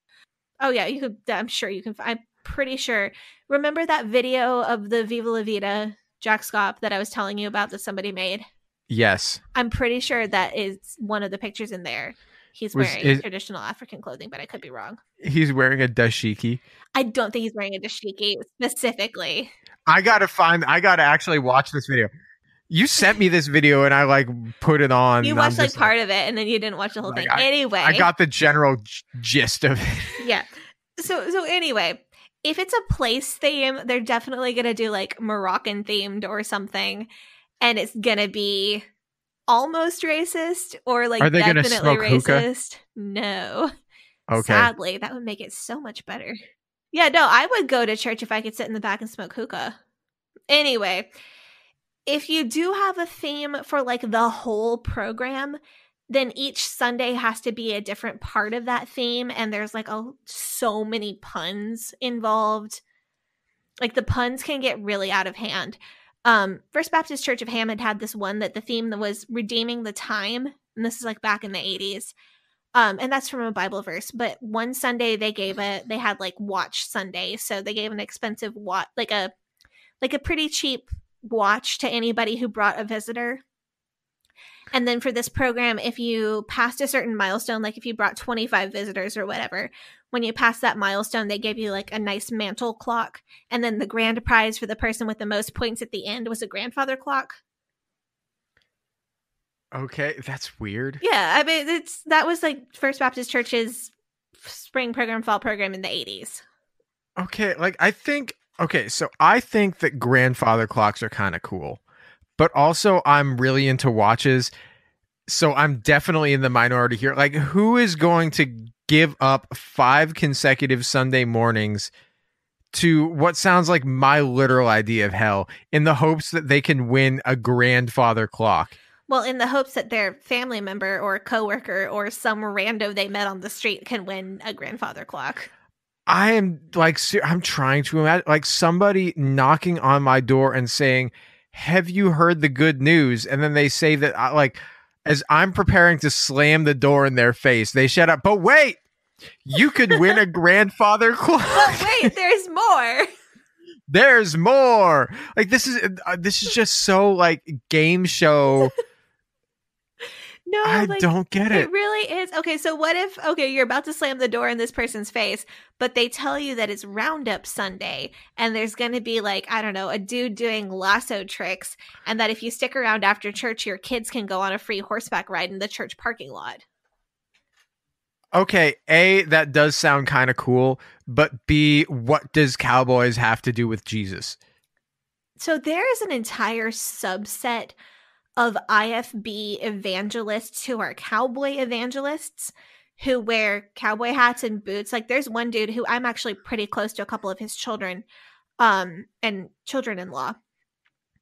Oh yeah, you could. I'm sure you can. I'm pretty sure. Remember that video of the Viva La Vida Jack Schaap that I was telling you about that somebody made? Yes. I'm pretty sure that is one of the pictures in there. He's Was- wearing is- traditional African clothing, but I could be wrong. He's wearing a dashiki. I don't think he's wearing a dashiki specifically. I gotta find. I gotta actually watch this video. You sent me this video and I like put it on. You and I'm watched like just part of it, and then you didn't watch the whole Like, thing. anyway, I got the general g- gist of it. yeah. So so anyway, if it's a place theme, they're definitely gonna do like Moroccan themed or something, and it's gonna be almost racist or like Are they definitely smoke hookah? racist. No, Okay. sadly, that would make it so much better. Yeah, no, I would go to church if I could sit in the back and smoke hookah. Anyway, if you do have a theme for like the whole program, then each Sunday has to be a different part of that theme, and there's like oh so many puns involved. Like the puns can get really out of hand. Um, First Baptist Church of Hammond had this one that the theme was redeeming the time, and this is like back in the 80s. Um, and that's from a Bible verse. But one Sunday they gave a they had like watch Sunday, so they gave an expensive watch, like a, like a pretty cheap watch to anybody who brought a visitor. And then for this program, if you passed a certain milestone, like if you brought 25 visitors or whatever, when you passed that milestone, they gave you like a nice mantle clock. And then the grand prize for the person with the most points at the end was a grandfather clock. Okay, that's weird. Yeah, I mean it's that was like First Baptist Church's spring program, fall program in the eighties. Okay, like I think okay, so I think that grandfather clocks are kind of cool. But also I'm really into watches. So I'm definitely in the minority here. Like who is going to give up 5 consecutive Sunday mornings to what sounds like my literal idea of hell in the hopes that they can win a grandfather clock? Well, in the hopes that their family member or coworker or some rando they met on the street can win a grandfather clock. I am like I'm trying to imagine like somebody knocking on my door and saying, "Have you heard the good news?" And then they say that I, like as I'm preparing to slam the door in their face, they shut up. "But wait, you could win a *laughs* grandfather clock." But wait, there's more. There's more. Like this is uh, this is just so like game show. No, I like, don't get It it. really is. Okay, so what if okay, you're about to slam the door in this person's face, but they tell you that it's Roundup Sunday and there's going to be like, I don't know, a dude doing lasso tricks and that if you stick around after church your kids can go on a free horseback ride in the church parking lot. Okay, A, that does sound kind of cool, but B, what does cowboys have to do with Jesus? So there is an entire subset of IFB evangelists who are cowboy evangelists who wear cowboy hats and boots. Like there's one dude who I'm actually pretty close to a couple of his children um and children-in-law.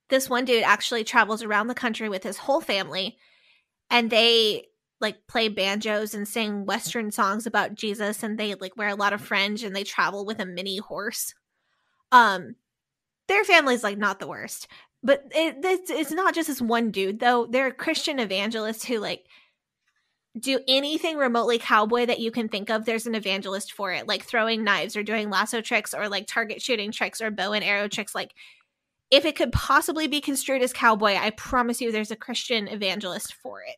This one dude actually travels around the country with his whole family and they like play banjos and sing western songs about Jesus and they like wear a lot of fringe and they travel with a mini horse. Um their family's like not the worst but it, it's, it's not just this one dude though there are christian evangelists who like do anything remotely cowboy that you can think of there's an evangelist for it like throwing knives or doing lasso tricks or like target shooting tricks or bow and arrow tricks like if it could possibly be construed as cowboy i promise you there's a christian evangelist for it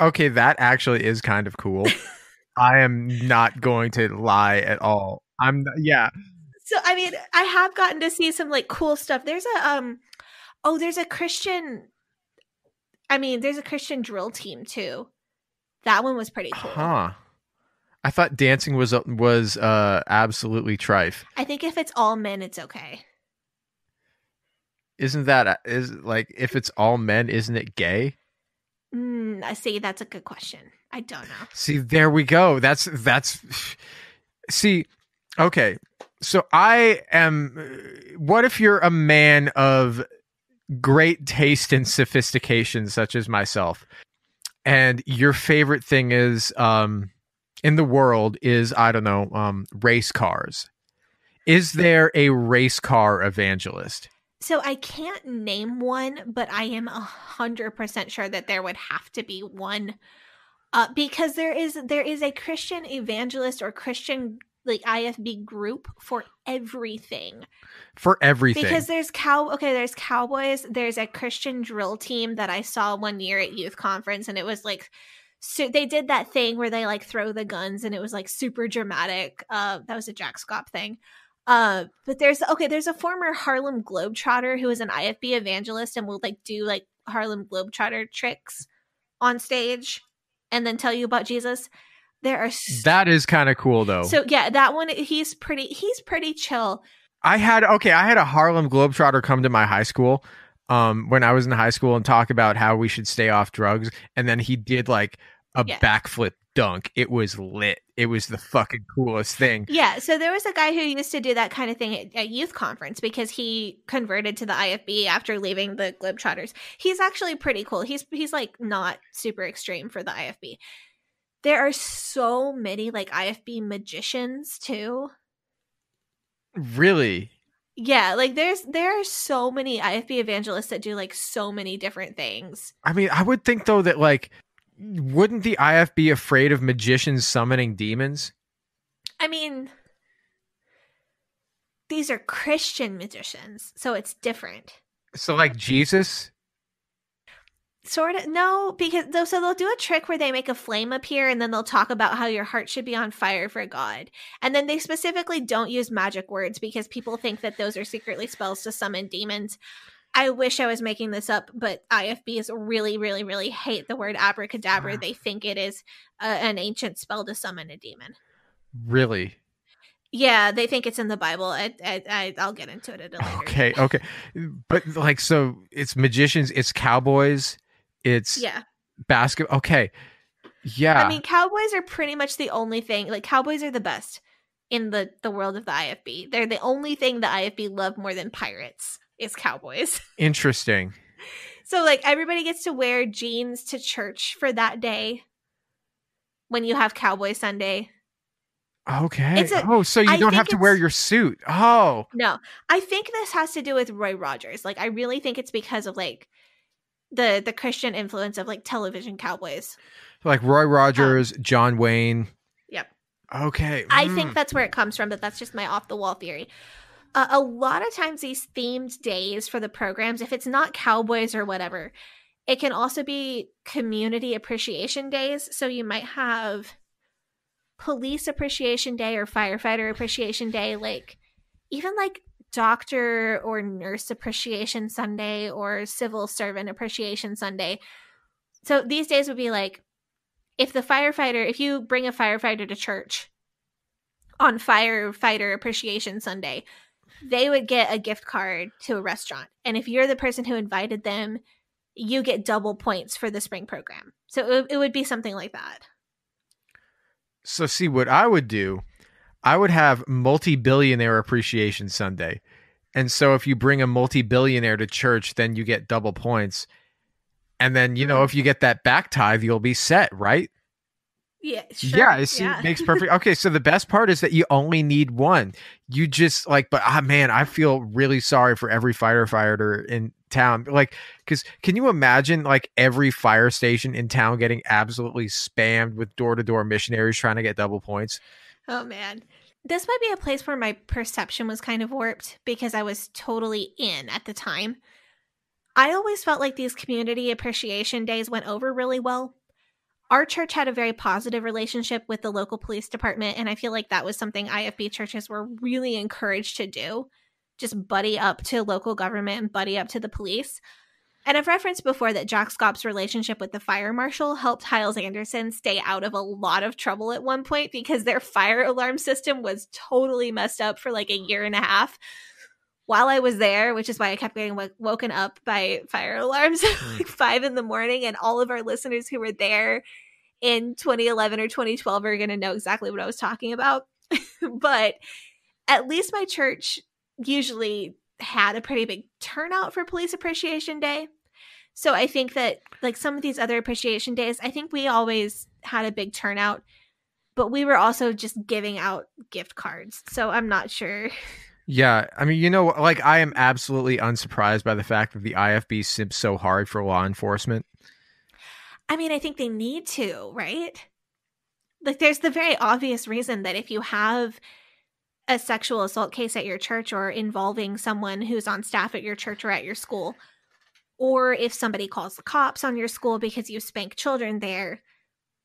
Okay, that actually is kind of cool. *laughs* I am not going to lie at all. I'm yeah. So i mean i have gotten to see some like cool stuff there's a um oh there's a christian i mean there's a christian drill team too that one was pretty cool Huh. I thought dancing was was uh absolutely trife. i think if it's all men it's okay Isn't that is like if it's all men, isn't it gay? mm, i see that's a good question i don't know See, there we go. That's that's *sighs* see. Okay, so I am. What if you're a man of great taste and sophistication, such as myself, and your favorite thing is um in the world is I don't know um race cars. Is there a race car evangelist? so i can't name one but i am a hundred percent sure that there would have to be one uh, because there is there is a christian evangelist or christian like ifb group for everything For everything. Because there's cow okay, there's cowboys, there's a Christian drill team that I saw one year at youth conference and it was like so they did that thing where they like throw the guns and it was like super dramatic. Uh that was a Jack Schaap thing. Uh but there's okay, there's a former Harlem Globetrotter who is an IFB evangelist and will like do like Harlem Globetrotter tricks on stage and then tell you about Jesus. There are s- that is kind of cool though. so yeah, that one he's pretty he's pretty chill. I had okay, I had a Harlem Globetrotter come to my high school um when I was in high school and talk about how we should stay off drugs and then he did like a Yeah. backflip dunk. It was lit. It was the fucking coolest thing. Yeah, so there was a guy who used to do that kind of thing at, at youth conference because he converted to the IFB after leaving the Globetrotters. He's actually pretty cool. He's he's like not super extreme for the IFB. There are so many like IFB magicians too. Really? Yeah, like there's there are so many IFB evangelists that do like so many different things. I mean, I would think though that like wouldn't the IFB afraid of magicians summoning demons? I mean, these are Christian magicians, so it's different. So like Jesus? Sort of no, because though so they'll do a trick where they make a flame appear and then they'll talk about how your heart should be on fire for God. And then they specifically don't use magic words because people think that those are secretly spells to summon demons. I wish I was making this up, but IFBs really, really, really hate the word abracadabra. Wow. They think it is uh, an ancient spell to summon a demon. Really? Yeah, they think it's in the Bible. I, I, I I'll get into it at a later. Okay, okay. But like so it's magicians, it's cowboys, it's Yeah. basketball. Okay. Yeah. I mean, cowboys are pretty much the only thing. Like, cowboys are the best in the the world of the IFB. They're the only thing the IFB love more than pirates is cowboys. *laughs* Interesting. So, like, everybody gets to wear jeans to church for that day when you have Cowboy Sunday. Okay. A- oh, so you I don't have to wear your suit. Oh. No, I think this has to do with Roy Rogers. Like, I really think it's because of like the the Christian influence of like television cowboys. Like Roy Rogers, John Wayne. Yep. Okay. I mm. think that's where it comes from, but that's just my off the wall theory. Uh, a lot of times, these themed days for the programs, if it's not cowboys or whatever, it can also be community appreciation days. So you might have police appreciation day or firefighter appreciation day, like even like doctor or nurse appreciation Sunday or civil servant appreciation Sunday. So these days would be like if the firefighter, if you bring a firefighter to church on firefighter appreciation Sunday, they would get a gift card to a restaurant. And if you're the person who invited them, you get double points for the spring program. So it, it would be something like that. So see what I would do, I would have multi-billionaire appreciation Sunday. And so if you bring a multi-billionaire to church, then you get double points. And then, you know, if you get that back tithe, you'll be set, right? Yeah, sure. Yeah, it see, makes *laughs* perfect. Okay, so the best part is that you only need one. You just like, but ah, man, I feel really sorry for every firefighter in town. Like, because can you imagine like every fire station in town getting absolutely spammed with door to door missionaries trying to get double points? Oh man. This might be a place where my perception was kind of warped because I was totally in at the time. I always felt like these community appreciation days went over really well. Our church had a very positive relationship with the local police department, and I feel like that was something IFB churches were really encouraged to do. Just buddy up to local government and buddy up to the police. And I've referenced before that Jack Schaap's relationship with the fire marshal helped Hyles-Anderson stay out of a lot of trouble at one point because their fire alarm system was totally messed up for like a year and a half while I was there, which is why I kept getting w- woken up by fire alarms at hmm. like five in the morning. And all of our listeners who were there in 2011 or 2012 are going to know exactly what I was talking about. *laughs* but at least my church usually had a pretty big turnout for Police Appreciation Day. So I think that like some of these other appreciation days, I think we always had a big turnout, but we were also just giving out gift cards. So I'm not sure. Yeah, I mean, you know, like I am absolutely unsurprised by the fact that the IFB simps so hard for law enforcement. I mean, I think they need to, right? Like there's the very obvious reason that if you have a sexual assault case at your church or involving someone who's on staff at your church or at your school, or if somebody calls the cops on your school because you spank children there,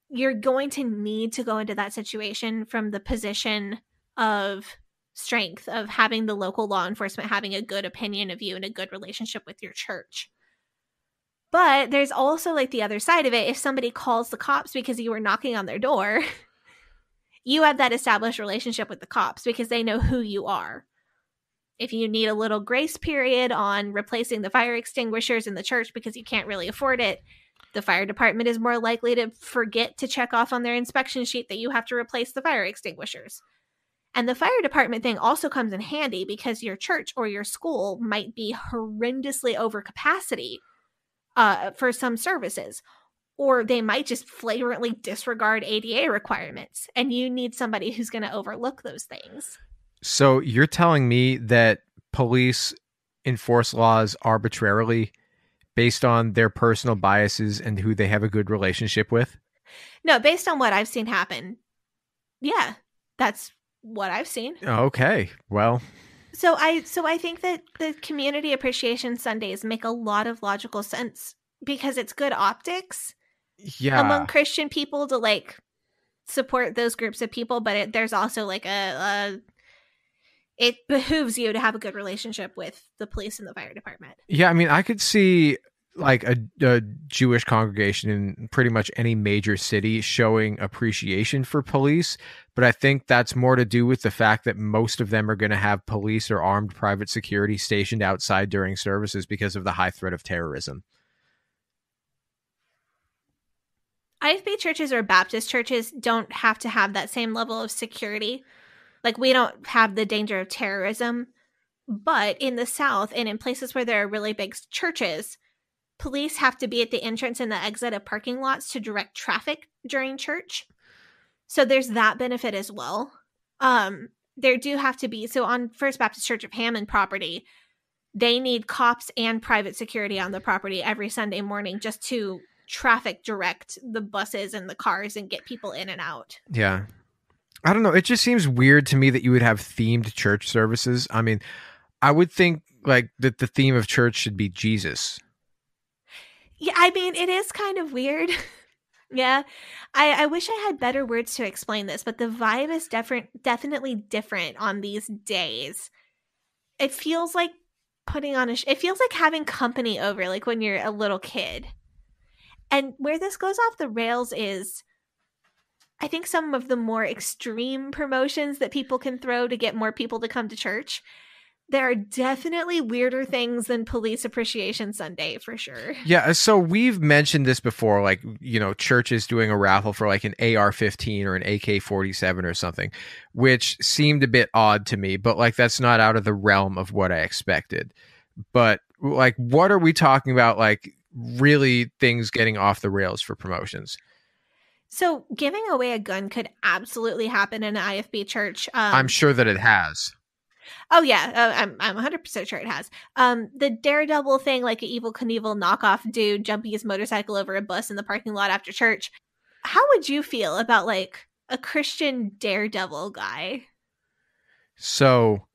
you're going to need to go into that situation from the position of strength of having the local law enforcement having a good opinion of you and a good relationship with your church. But there's also like the other side of it. If somebody calls the cops because you were knocking on their door, *laughs* you have that established relationship with the cops because they know who you are. If you need a little grace period on replacing the fire extinguishers in the church because you can't really afford it, the fire department is more likely to forget to check off on their inspection sheet that you have to replace the fire extinguishers. And the fire department thing also comes in handy because your church or your school might be horrendously over capacity uh, for some services, or they might just flagrantly disregard ADA requirements, and you need somebody who's going to overlook those things. So you're telling me that police enforce laws arbitrarily based on their personal biases and who they have a good relationship with? No, based on what I've seen happen, yeah, that's what I've seen. Okay. Well, So I so I think that the community appreciation Sundays make a lot of logical sense because it's good optics yeah. among Christian people to like support those groups of people, but it, there's also like a, a it behooves you to have a good relationship with the police and the fire department. Yeah, I mean, I could see like a, a, Jewish congregation in pretty much any major city showing appreciation for police, but I think that's more to do with the fact that most of them are going to have police or armed private security stationed outside during services because of the high threat of terrorism. IFB churches or Baptist churches don't have to have that same level of security. Like we don't have the danger of terrorism, but in the South and in places where there are really big churches, police have to be at the entrance and the exit of parking lots to direct traffic during church. So there's that benefit as well. Um, there do have to be so on First Baptist Church of Hammond property, they need cops and private security on the property every Sunday morning just to traffic direct the buses and the cars and get people in and out. Yeah. I don't know. It just seems weird to me that you would have themed church services. I mean, I would think like that the theme of church should be Jesus yeah, I mean, it is kind of weird. *laughs* yeah. I, I wish I had better words to explain this, but the vibe is different definitely different on these days. It feels like putting on a sh- it feels like having company over like when you're a little kid. And where this goes off the rails is I think some of the more extreme promotions that people can throw to get more people to come to church there are definitely weirder things than Police Appreciation Sunday for sure. Yeah, uh, so we've mentioned this before, like you know, churches doing a raffle for like an AR-15 or an AK-47 or something, which seemed a bit odd to me, but like that's not out of the realm of what I expected. But like, what are we talking about? Like, really, things getting off the rails for promotions? So, giving away a gun could absolutely happen in an IFB church. Um, I'm sure that it has. Oh yeah, uh, I'm I'm 100 percent sure it has. Um, the Daredevil thing, like an Evel Knievel knockoff dude jumping his motorcycle over a bus in the parking lot after church. How would you feel about like a Christian Daredevil guy? So,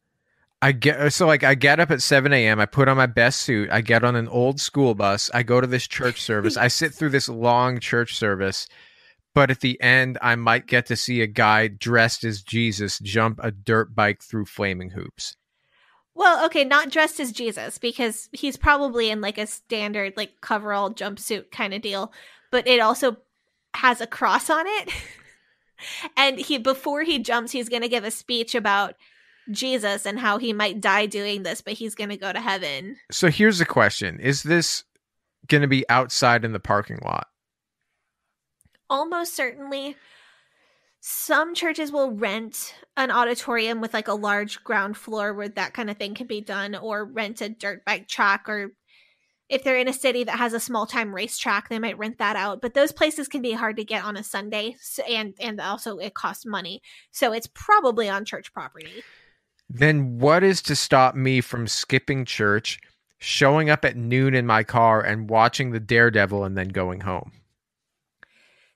I get uh, so like I get up at 7 a.m. I put on my best suit. I get on an old school bus. I go to this church service. I sit through this long church service but at the end I might get to see a guy dressed as Jesus jump a dirt bike through flaming hoops. Well, okay, not dressed as Jesus because he's probably in like a standard like coverall jumpsuit kind of deal, but it also has a cross on it. *laughs* and he before he jumps, he's going to give a speech about Jesus and how he might die doing this, but he's going to go to heaven. So here's the question: Is this going to be outside in the parking lot? almost certainly. Some churches will rent an auditorium with like a large ground floor where that kind of thing can be done or rent a dirt bike track or if they're in a city that has a small time racetrack they might rent that out. But those places can be hard to get on a sunday and and also it costs money. So it's probably on church property then what is to stop me from skipping church showing up at noon in my car and watching the daredevil and then going home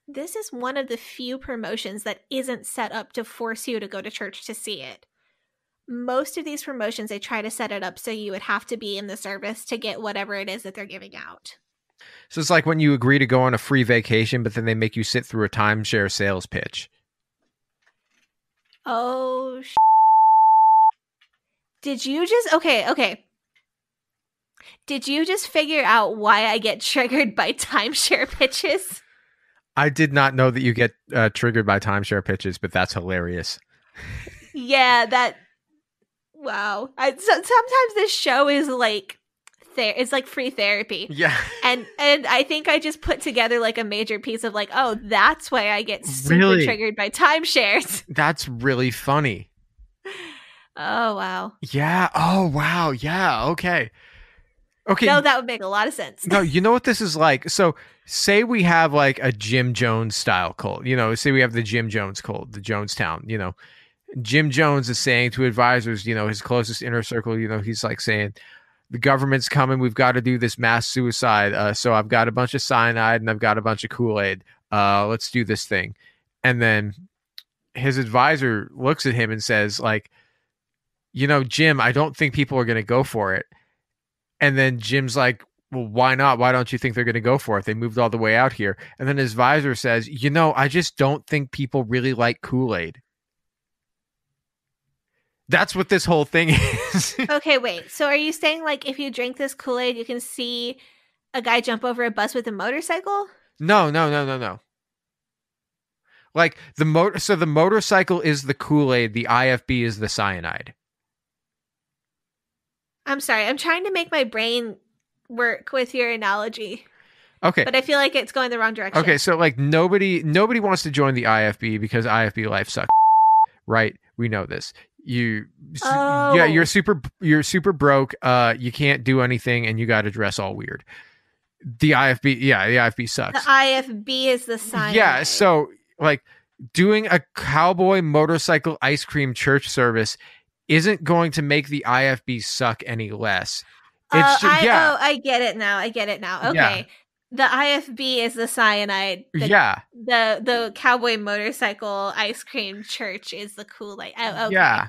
this is one of the few promotions that isn't set up to force you to go to church to see it. Most of these promotions, they try to set it up so you would have to be in the service to get whatever it is that they're giving out. So it's like when you agree to go on a free vacation, but then they make you sit through a timeshare sales pitch. Oh, sh- did you just okay? Okay, did you just figure out why I get triggered by *laughs* timeshare pitches? I did not know that you get uh, triggered by timeshare pitches, but that's hilarious. yeah, that. Wow. I, so, sometimes this show is like there it's like free therapy yeah *laughs* and and i think i just put together like a major piece of like oh that's why i get super really? triggered by timeshares that's really funny oh wow. Yeah. Oh wow. Yeah. Okay. Okay. No that would make a lot of sense. No you know what this is like? So say we have like a Jim Jones style cult, you know, say we have the Jim Jones cult, the Jonestown, you know, Jim Jones is saying to advisors, you know, his closest inner circle, you know, he's like saying, the government's coming. We've got to do this mass suicide. Uh, so I've got a bunch of cyanide and I've got a bunch of Kool Aid. Uh, let's do this thing. And then his advisor looks at him and says, like, you know, Jim, I don't think people are going to go for it. And then Jim's like, well, why not? Why don't you think they're going to go for it? They moved all the way out here. And then his visor says, you know, I just don't think people really like Kool Aid. That's what this whole thing *laughs* is. Okay, wait. So are you saying like if you drink this Kool Aid, you can see a guy jump over a bus with a motorcycle? no, no, no, no, no. Like the motor, so the motorcycle is the Kool Aid, the IFB is the cyanide. I'm sorry. I'm trying to make my brain work with your analogy, Okay, but I feel like it's going the wrong direction. okay, so like nobody, nobody wants to join the IFB because IFB life sucks, right? We know this. You, yeah, Oh. you're super, you're super broke. Uh, you can't do anything, and you got to dress all weird. The IFB, yeah, the IFB sucks. The. IFB is the sign. Yeah, so like doing a cowboy motorcycle ice cream church service isn't going to make the IFB suck any less. Oh, It's ju- I, yeah. oh, I get it now. I get it now. Yeah. Okay. The IFB is the cyanide. The, yeah, The the cowboy motorcycle ice cream church is the Kool Aid. Oh, okay. yeah.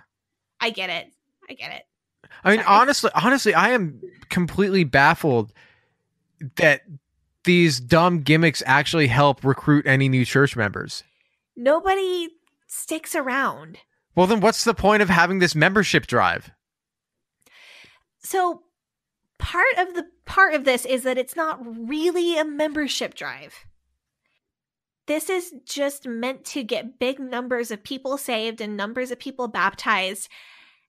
I get it. I get it. I mean, Sorry. honestly, honestly, I am completely baffled that these dumb gimmicks actually help recruit any new church members. Nobody sticks around. Well, then what's the point of having this membership drive? So part of the part of this is that it's not really a membership drive. This is just meant to get big numbers of people saved and numbers of people baptized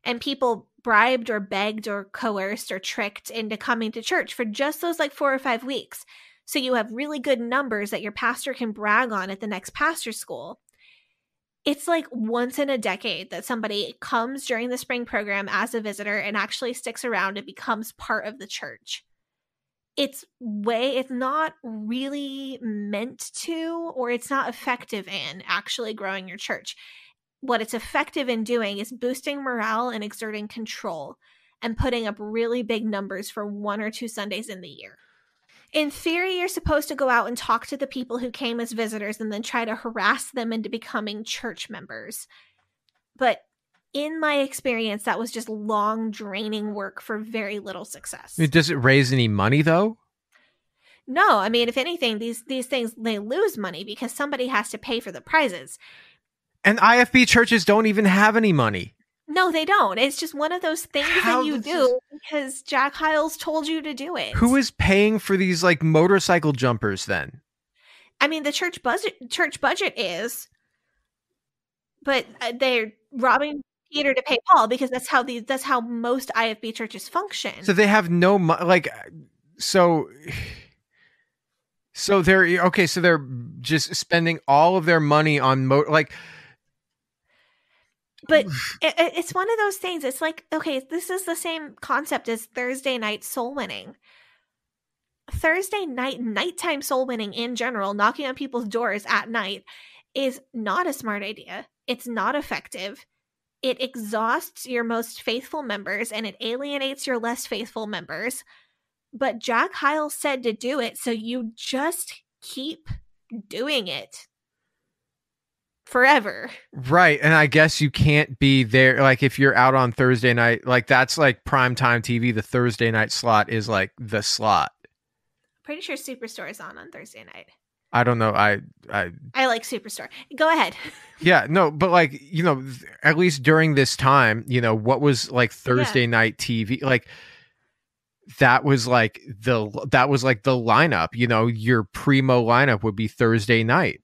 and people bribed or begged or coerced or tricked into coming to church for just those like 4 or 5 weeks. So you have really good numbers that your pastor can brag on at the next pastor school it's like once in a decade that somebody comes during the spring program as a visitor and actually sticks around and becomes part of the church. It's way, it's not really meant to, or it's not effective in actually growing your church. What it's effective in doing is boosting morale and exerting control and putting up really big numbers for one or two Sundays in the year. In theory, you're supposed to go out and talk to the people who came as visitors and then try to harass them into becoming church members. But in my experience, that was just long, draining work for very little success. Does it raise any money though? No, I mean, if anything, these these things they lose money because somebody has to pay for the prizes. And IFB churches don't even have any money. No, they don't. It's just one of those things How that you do because Jack Hyles told you to do it. Who is paying for these like motorcycle jumpers then? I mean, the church budget church budget is, but uh, they're robbing Peter to pay Paul because that's how these that's how most IFB churches function. So they have no mo- like so so they're okay so they're just spending all of their money on mo- like but it, it- it's one of those things. It's like okay, this is the same concept as Thursday night soul winning. Thursday night nighttime soul winning in general, knocking on people's doors at night, is not a smart idea. It's not effective. It exhausts your most faithful members and it alienates your less faithful members. But Jack Hyles said to do it, so you just keep doing it forever. right and I guess you can't be there like if you're out on Thursday night like that's like prime time TV the Thursday night slot is like the slot. Pretty sure Superstore is on on Thursday night. I don't know I I I like Superstore. Go ahead. *laughs* Yeah, no, but like, you know, at least during this time, you know, what was like Thursday night TV, like that was like the that was like the lineup, you know, your primo lineup would be Thursday night.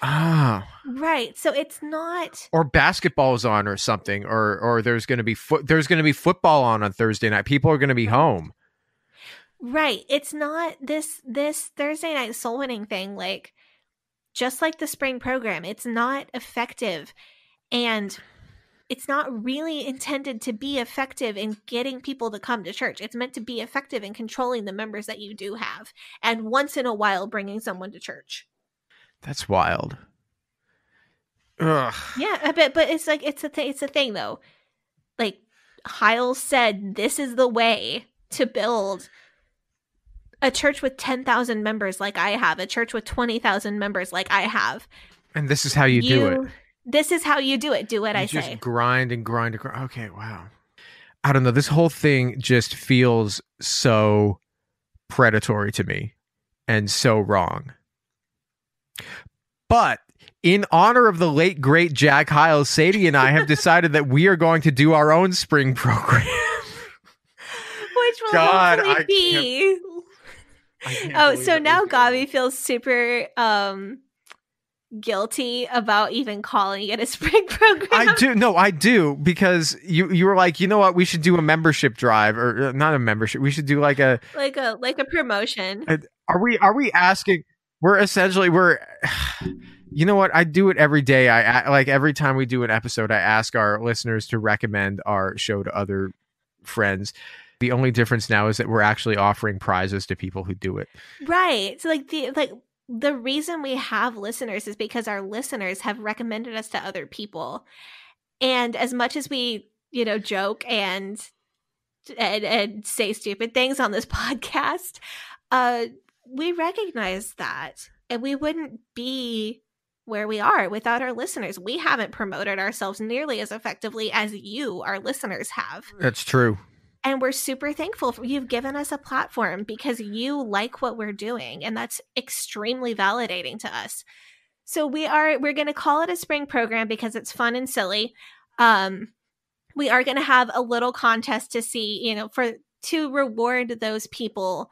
Ah, Right. So it's not or basketball's on or something or or there's going to be foot there's going to be football on on Thursday night. People are going to be home. right. It's not this this Thursday night soul winning thing like just like the spring program. It's not effective and it's not really intended to be effective in getting people to come to church. It's meant to be effective in controlling the members that you do have and once in a while bringing someone to church. That's wild. Ugh. Yeah, but but it's like it's a th- it's a thing though. Like Hyles said, this is the way to build a church with ten thousand members, like I have, a church with twenty thousand members, like I have. And this is how you, do it. This is how you do it. Do what You I just say. grind and grind and grind. Okay, wow. I don't know. This whole thing just feels so predatory to me and so wrong. But in honor of the late great Jack Hyles, Sadie and I have decided that we are going to do our own spring *laughs* program. Which will God, hopefully be. Oh, so now Gabi feels super um guilty about even calling it a *laughs* spring program. I do no, I do because you you were like, you know what, we should do a membership drive or uh, not a membership. We should do like a. like a like a promotion. Are we are we asking? We're essentially we're. You know what? I do it every day. I like every time we do an episode, I ask our listeners to recommend our show to other friends. The only difference now is that we're actually offering prizes to people who do it. Right. So like the like the reason we have listeners is because our listeners have recommended us to other people. And as much as we, you know, joke and and, and say stupid things on this *laughs* podcast, uh we recognize that and we wouldn't be where we are without our listeners. We haven't promoted ourselves nearly as effectively as you, our listeners, have. That's true. And we're super thankful for you've given us a platform because you like what we're doing. And that's extremely validating to us. So we are we're gonna call it a spring program because it's fun and silly. Um we are gonna have a little contest to see, you know, for to reward those people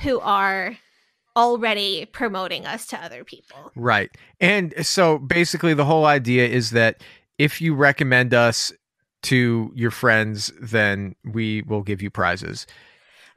who are already promoting us to other people. Right. And so basically, the whole idea is that if you recommend us to your friends, then we will give you prizes.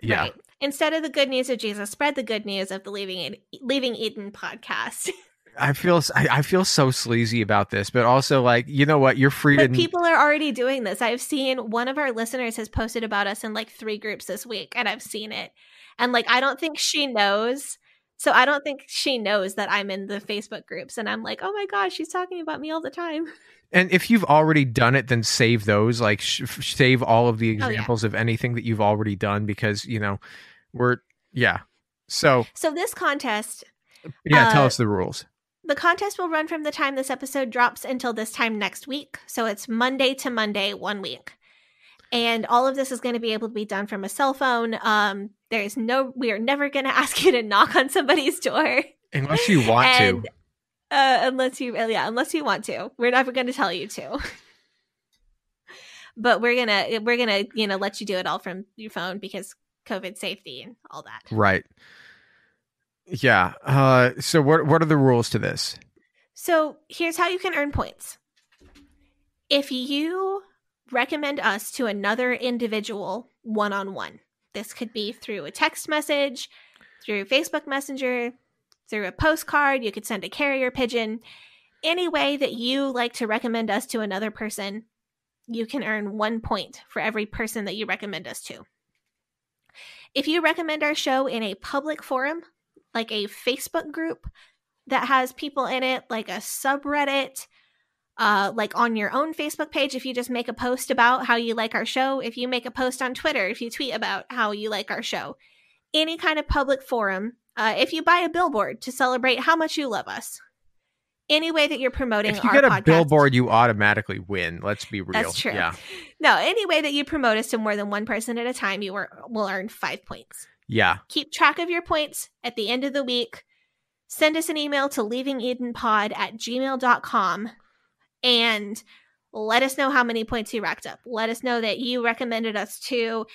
Yeah. Right. Instead of the good news of Jesus, spread the good news of the Leaving Eden, Leaving Eden podcast. *laughs* I feel I, I feel so sleazy about this, but also like you know what, you're free But to people are already doing this. I've seen one of our listeners has posted about us in like three groups this week, and I've seen it. And like, I don't think she knows. So I don't think she knows that I'm in the Facebook groups. And I'm like, oh my gosh, she's talking about me all the time. And if you've already done it, then save those. Like sh- save all of the Oh, yeah. examples of anything that you've already done because you know we're yeah. So So this contest, yeah, tell Uh, us the rules. the contest will run from the time this episode drops until this time next week. So it's Monday to Monday, one week. And all of this is going to be able to be done from a cell phone. Um, there is no, we are never going *laughs* to ask you to knock on somebody's door. Unless you want and, to. Uh, unless you, yeah, unless you want to. We're never going to tell you to. *laughs* but we're gonna, we're gonna, you know, let you do it all from your phone because COVID safety and all that. Right. Yeah. Uh so what what are the rules to this? So here's how you can earn points. If you recommend us to another individual one on one, this could be through a text message, through Facebook Messenger, through a postcard, you could send a carrier pigeon. Any way that you like to recommend us to another person, you can earn one point for every person that you recommend us to. If you recommend our show in a public forum, like a Facebook group that has people in it, like a subreddit, uh, like on your own Facebook page, if you just make a post about how you like our show, if you make a post on Twitter, if you tweet about how you like our show, any kind of public forum, uh, if you buy a billboard to celebrate how much you love us, any way that you're promoting If you get a podcast, billboard, you automatically win. Let's be real. That's true. Yeah. No, any way that you promote us to more than one person at a time, you are, will earn five points. Yeah. keep track of your points at the end of the week. Send us an email to leavingedenpod at gmail.com and let us know how many points you racked up. Let us know that you recommended us to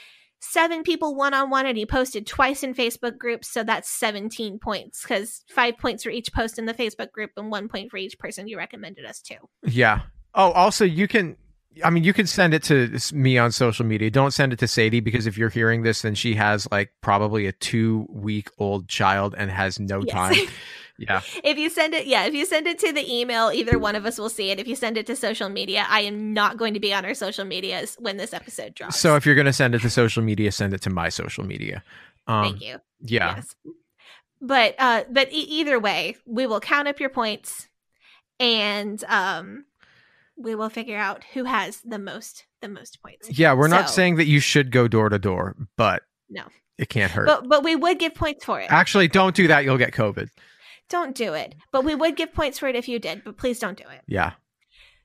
seven people one on one and you posted twice in Facebook groups. So that's 17 points because five points for each post in the Facebook group and one point for each person you recommended us to. Yeah. Oh, also you can I mean, you can send it to me on social media. Don't send it to Sadie because if you're hearing this, then she has like probably a two week old child and has no Yes. time. *laughs* Yeah. If you send it, yeah, if you send it to the email, either one of us will see it. If you send it to social media, I am not going to be on our social medias when this episode drops. So if you're going to send it to social media, send it to my social media. Um, thank you. Yeah. Yes. But uh but e- either way, we will count up your points and um we will figure out who has the most the most points. Yeah. We're not saying that you should go door to door, but No. it can't hurt. But but we would give points for it. Actually, don't do that. You'll get COVID. Don't do it. But we would give points for it if you did, but please don't do it. Yeah.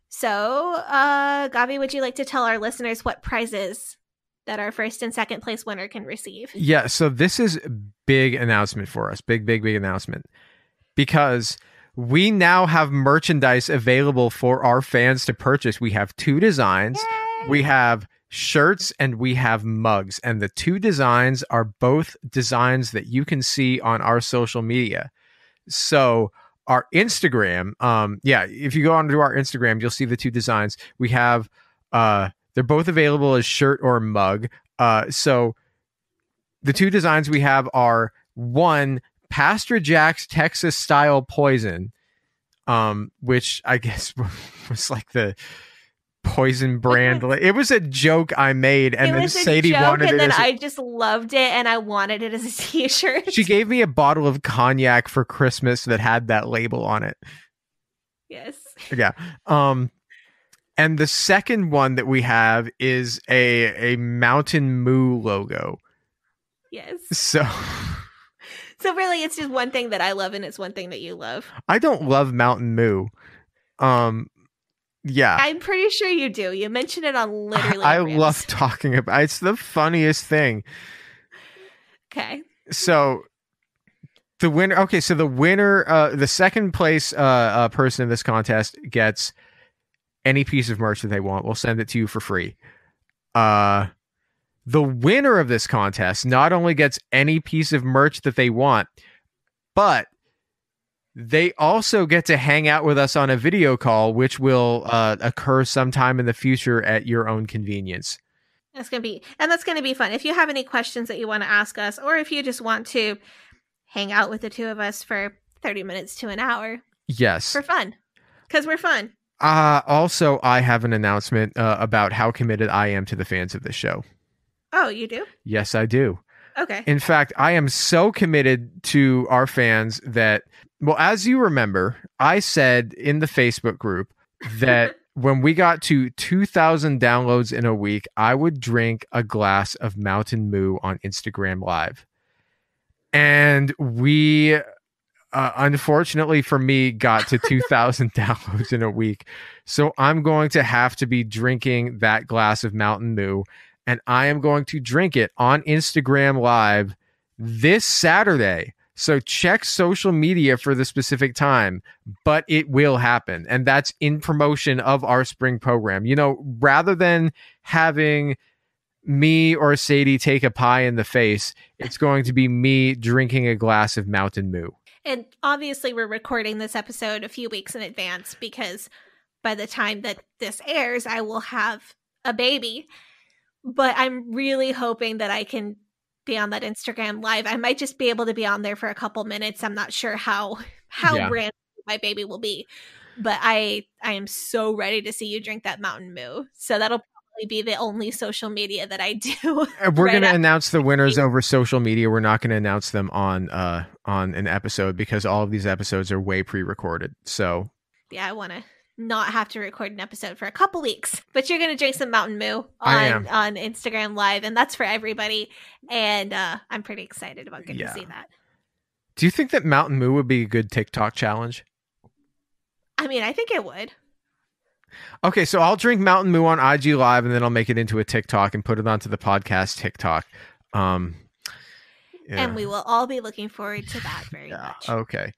So, uh Gabi, would you like to tell our listeners what prizes that our first and second place winner can receive? Yeah, so this is a big announcement for us. Big, big, big announcement. Because we now have merchandise available for our fans to purchase. We have two designs. We have shirts and we have mugs. And the two designs are both designs that you can see on our social media. So our Instagram, um, yeah, if you go onto our Instagram, you'll see the two designs. We have uh they're both available as shirt or mug. Uh so the two designs we have are one Pastor Jack's Texas style poison, um, which I guess *laughs* was like the poison brand. It was a joke I made, and then Sadie joke, wanted and it. then As a- I just loved it, and I wanted it as a *laughs* T-shirt. she gave me a bottle of cognac for Christmas that had that label on it. yes. Yeah. Um, and the second one that we have is a a Mountain Moo logo. Yes. So *laughs* So really, it's just one thing that I love, and it's one thing that you love. I don't love Mountain Moo. Um, yeah. I'm pretty sure you do. You mentioned it on *sighs* literally. I love talking about it's the funniest thing. Okay. So the winner okay, so the winner uh the second place uh, uh person in this contest gets any piece of merch that they want. We'll send it to you for free. Uh the winner of this contest not only gets any piece of merch that they want, but they also get to hang out with us on a video call, which will uh, occur sometime in the future at your own convenience. That's gonna be, and that's gonna be fun. If you have any questions that you want to ask us, or if you just want to hang out with the two of us for 30 minutes to an hour Yes. for fun, because we're fun. Uh, also, I have an announcement uh, about how committed I am to the fans of this show. Oh, you do? Yes, I do. Okay. In fact, I am so committed to our fans that, well, as you remember, I said in the Facebook group that *laughs* when we got to 2,000 downloads in a week, I would drink a glass of Mountain Moo on Instagram Live. And we, uh, unfortunately for me, got to 2,000 *laughs* downloads in a week. So I'm going to have to be drinking that glass of Mountain Moo and I am going to drink it on Instagram Live this Saturday. So check social media for the specific time, but it will happen. And that's in promotion of our spring program. You know, rather than having me or Sadie take a pie in the face, it's going to be me drinking a glass of Mountain Moo. And obviously, we're recording this episode a few weeks in advance because by the time that this airs, I will have a baby. But I'm really hoping that I can be on that Instagram live. I might just be able to be on there for a couple minutes. I'm not sure how how Yeah. random my baby will be. But I I am so ready to see you drink that Mountain Moo. So that'll probably be the only social media that I *laughs* do. We're Right going to announce the winners over social media. We're not going to announce them on uh on an episode because all of these episodes are way pre-recorded. So yeah, I want to not have to record an episode for a couple weeks. *laughs* But you're gonna drink some Mountain Moo on on Instagram Live, and that's for everybody. And uh, I'm pretty excited about getting Yeah. to see that. Do you think that Mountain Moo would be a good TikTok challenge? I mean, I think it would. Okay, so I'll drink Mountain Moo on IG Live and then I'll make it into a TikTok and put it onto the podcast TikTok. Um, yeah. And we will all be looking forward to that very Yeah, much. Okay.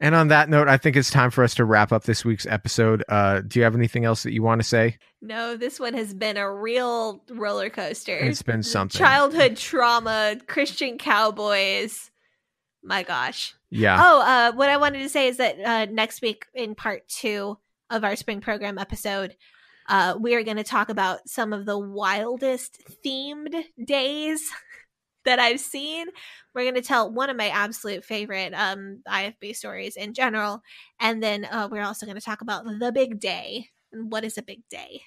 And on that note, I think it's time for us to wrap up this week's episode. Uh, do you have anything else that you want to say? No, this one has been a real roller coaster. It's been something. Childhood trauma, Christian cowboys. My gosh. Yeah. Oh, uh, what I wanted to say is that uh, next week in part two of our spring program episode, uh, we are going to talk about some of the wildest themed days that I've seen. We're going to tell one of my absolute favorite um, IFB stories in general, and then uh, we're also going to talk about the big day and what is a big day.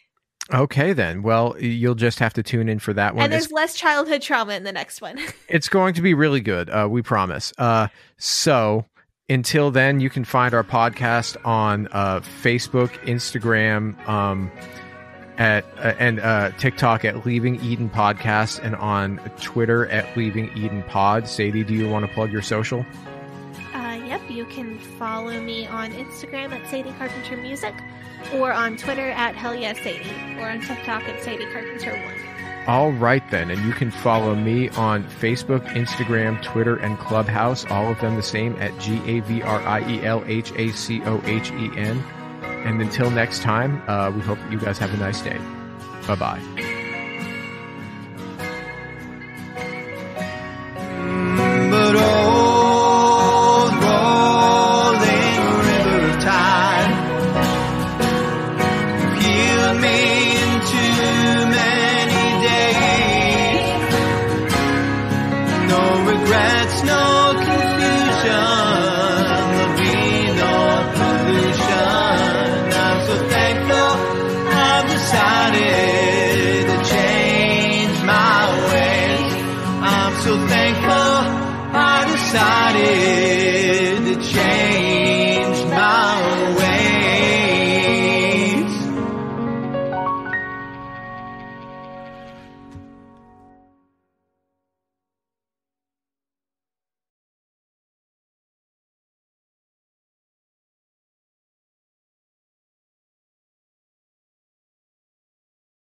Okay, then. Well, you'll just have to tune in for that one. and It's, there's less childhood trauma in the next one. *laughs* it's going to be really good. Uh, we promise. Uh, so until then, you can find our podcast on uh, Facebook, Instagram, um, at uh, and uh, TikTok at Leaving Eden Podcast and on Twitter at Leaving Eden Pod. Sadie, do you want to plug your social? Uh, yep, you can follow me on Instagram at Sadie Carpenter Music, or on Twitter at Hell Yes Sadie, or on TikTok at Sadie Carpenter One. All right, then. And you can follow me on Facebook, Instagram, Twitter, and Clubhouse, all of them the same at G A V R I E L H A C O H E N. And until next time, uh, we hope you guys have a nice day. Bye bye.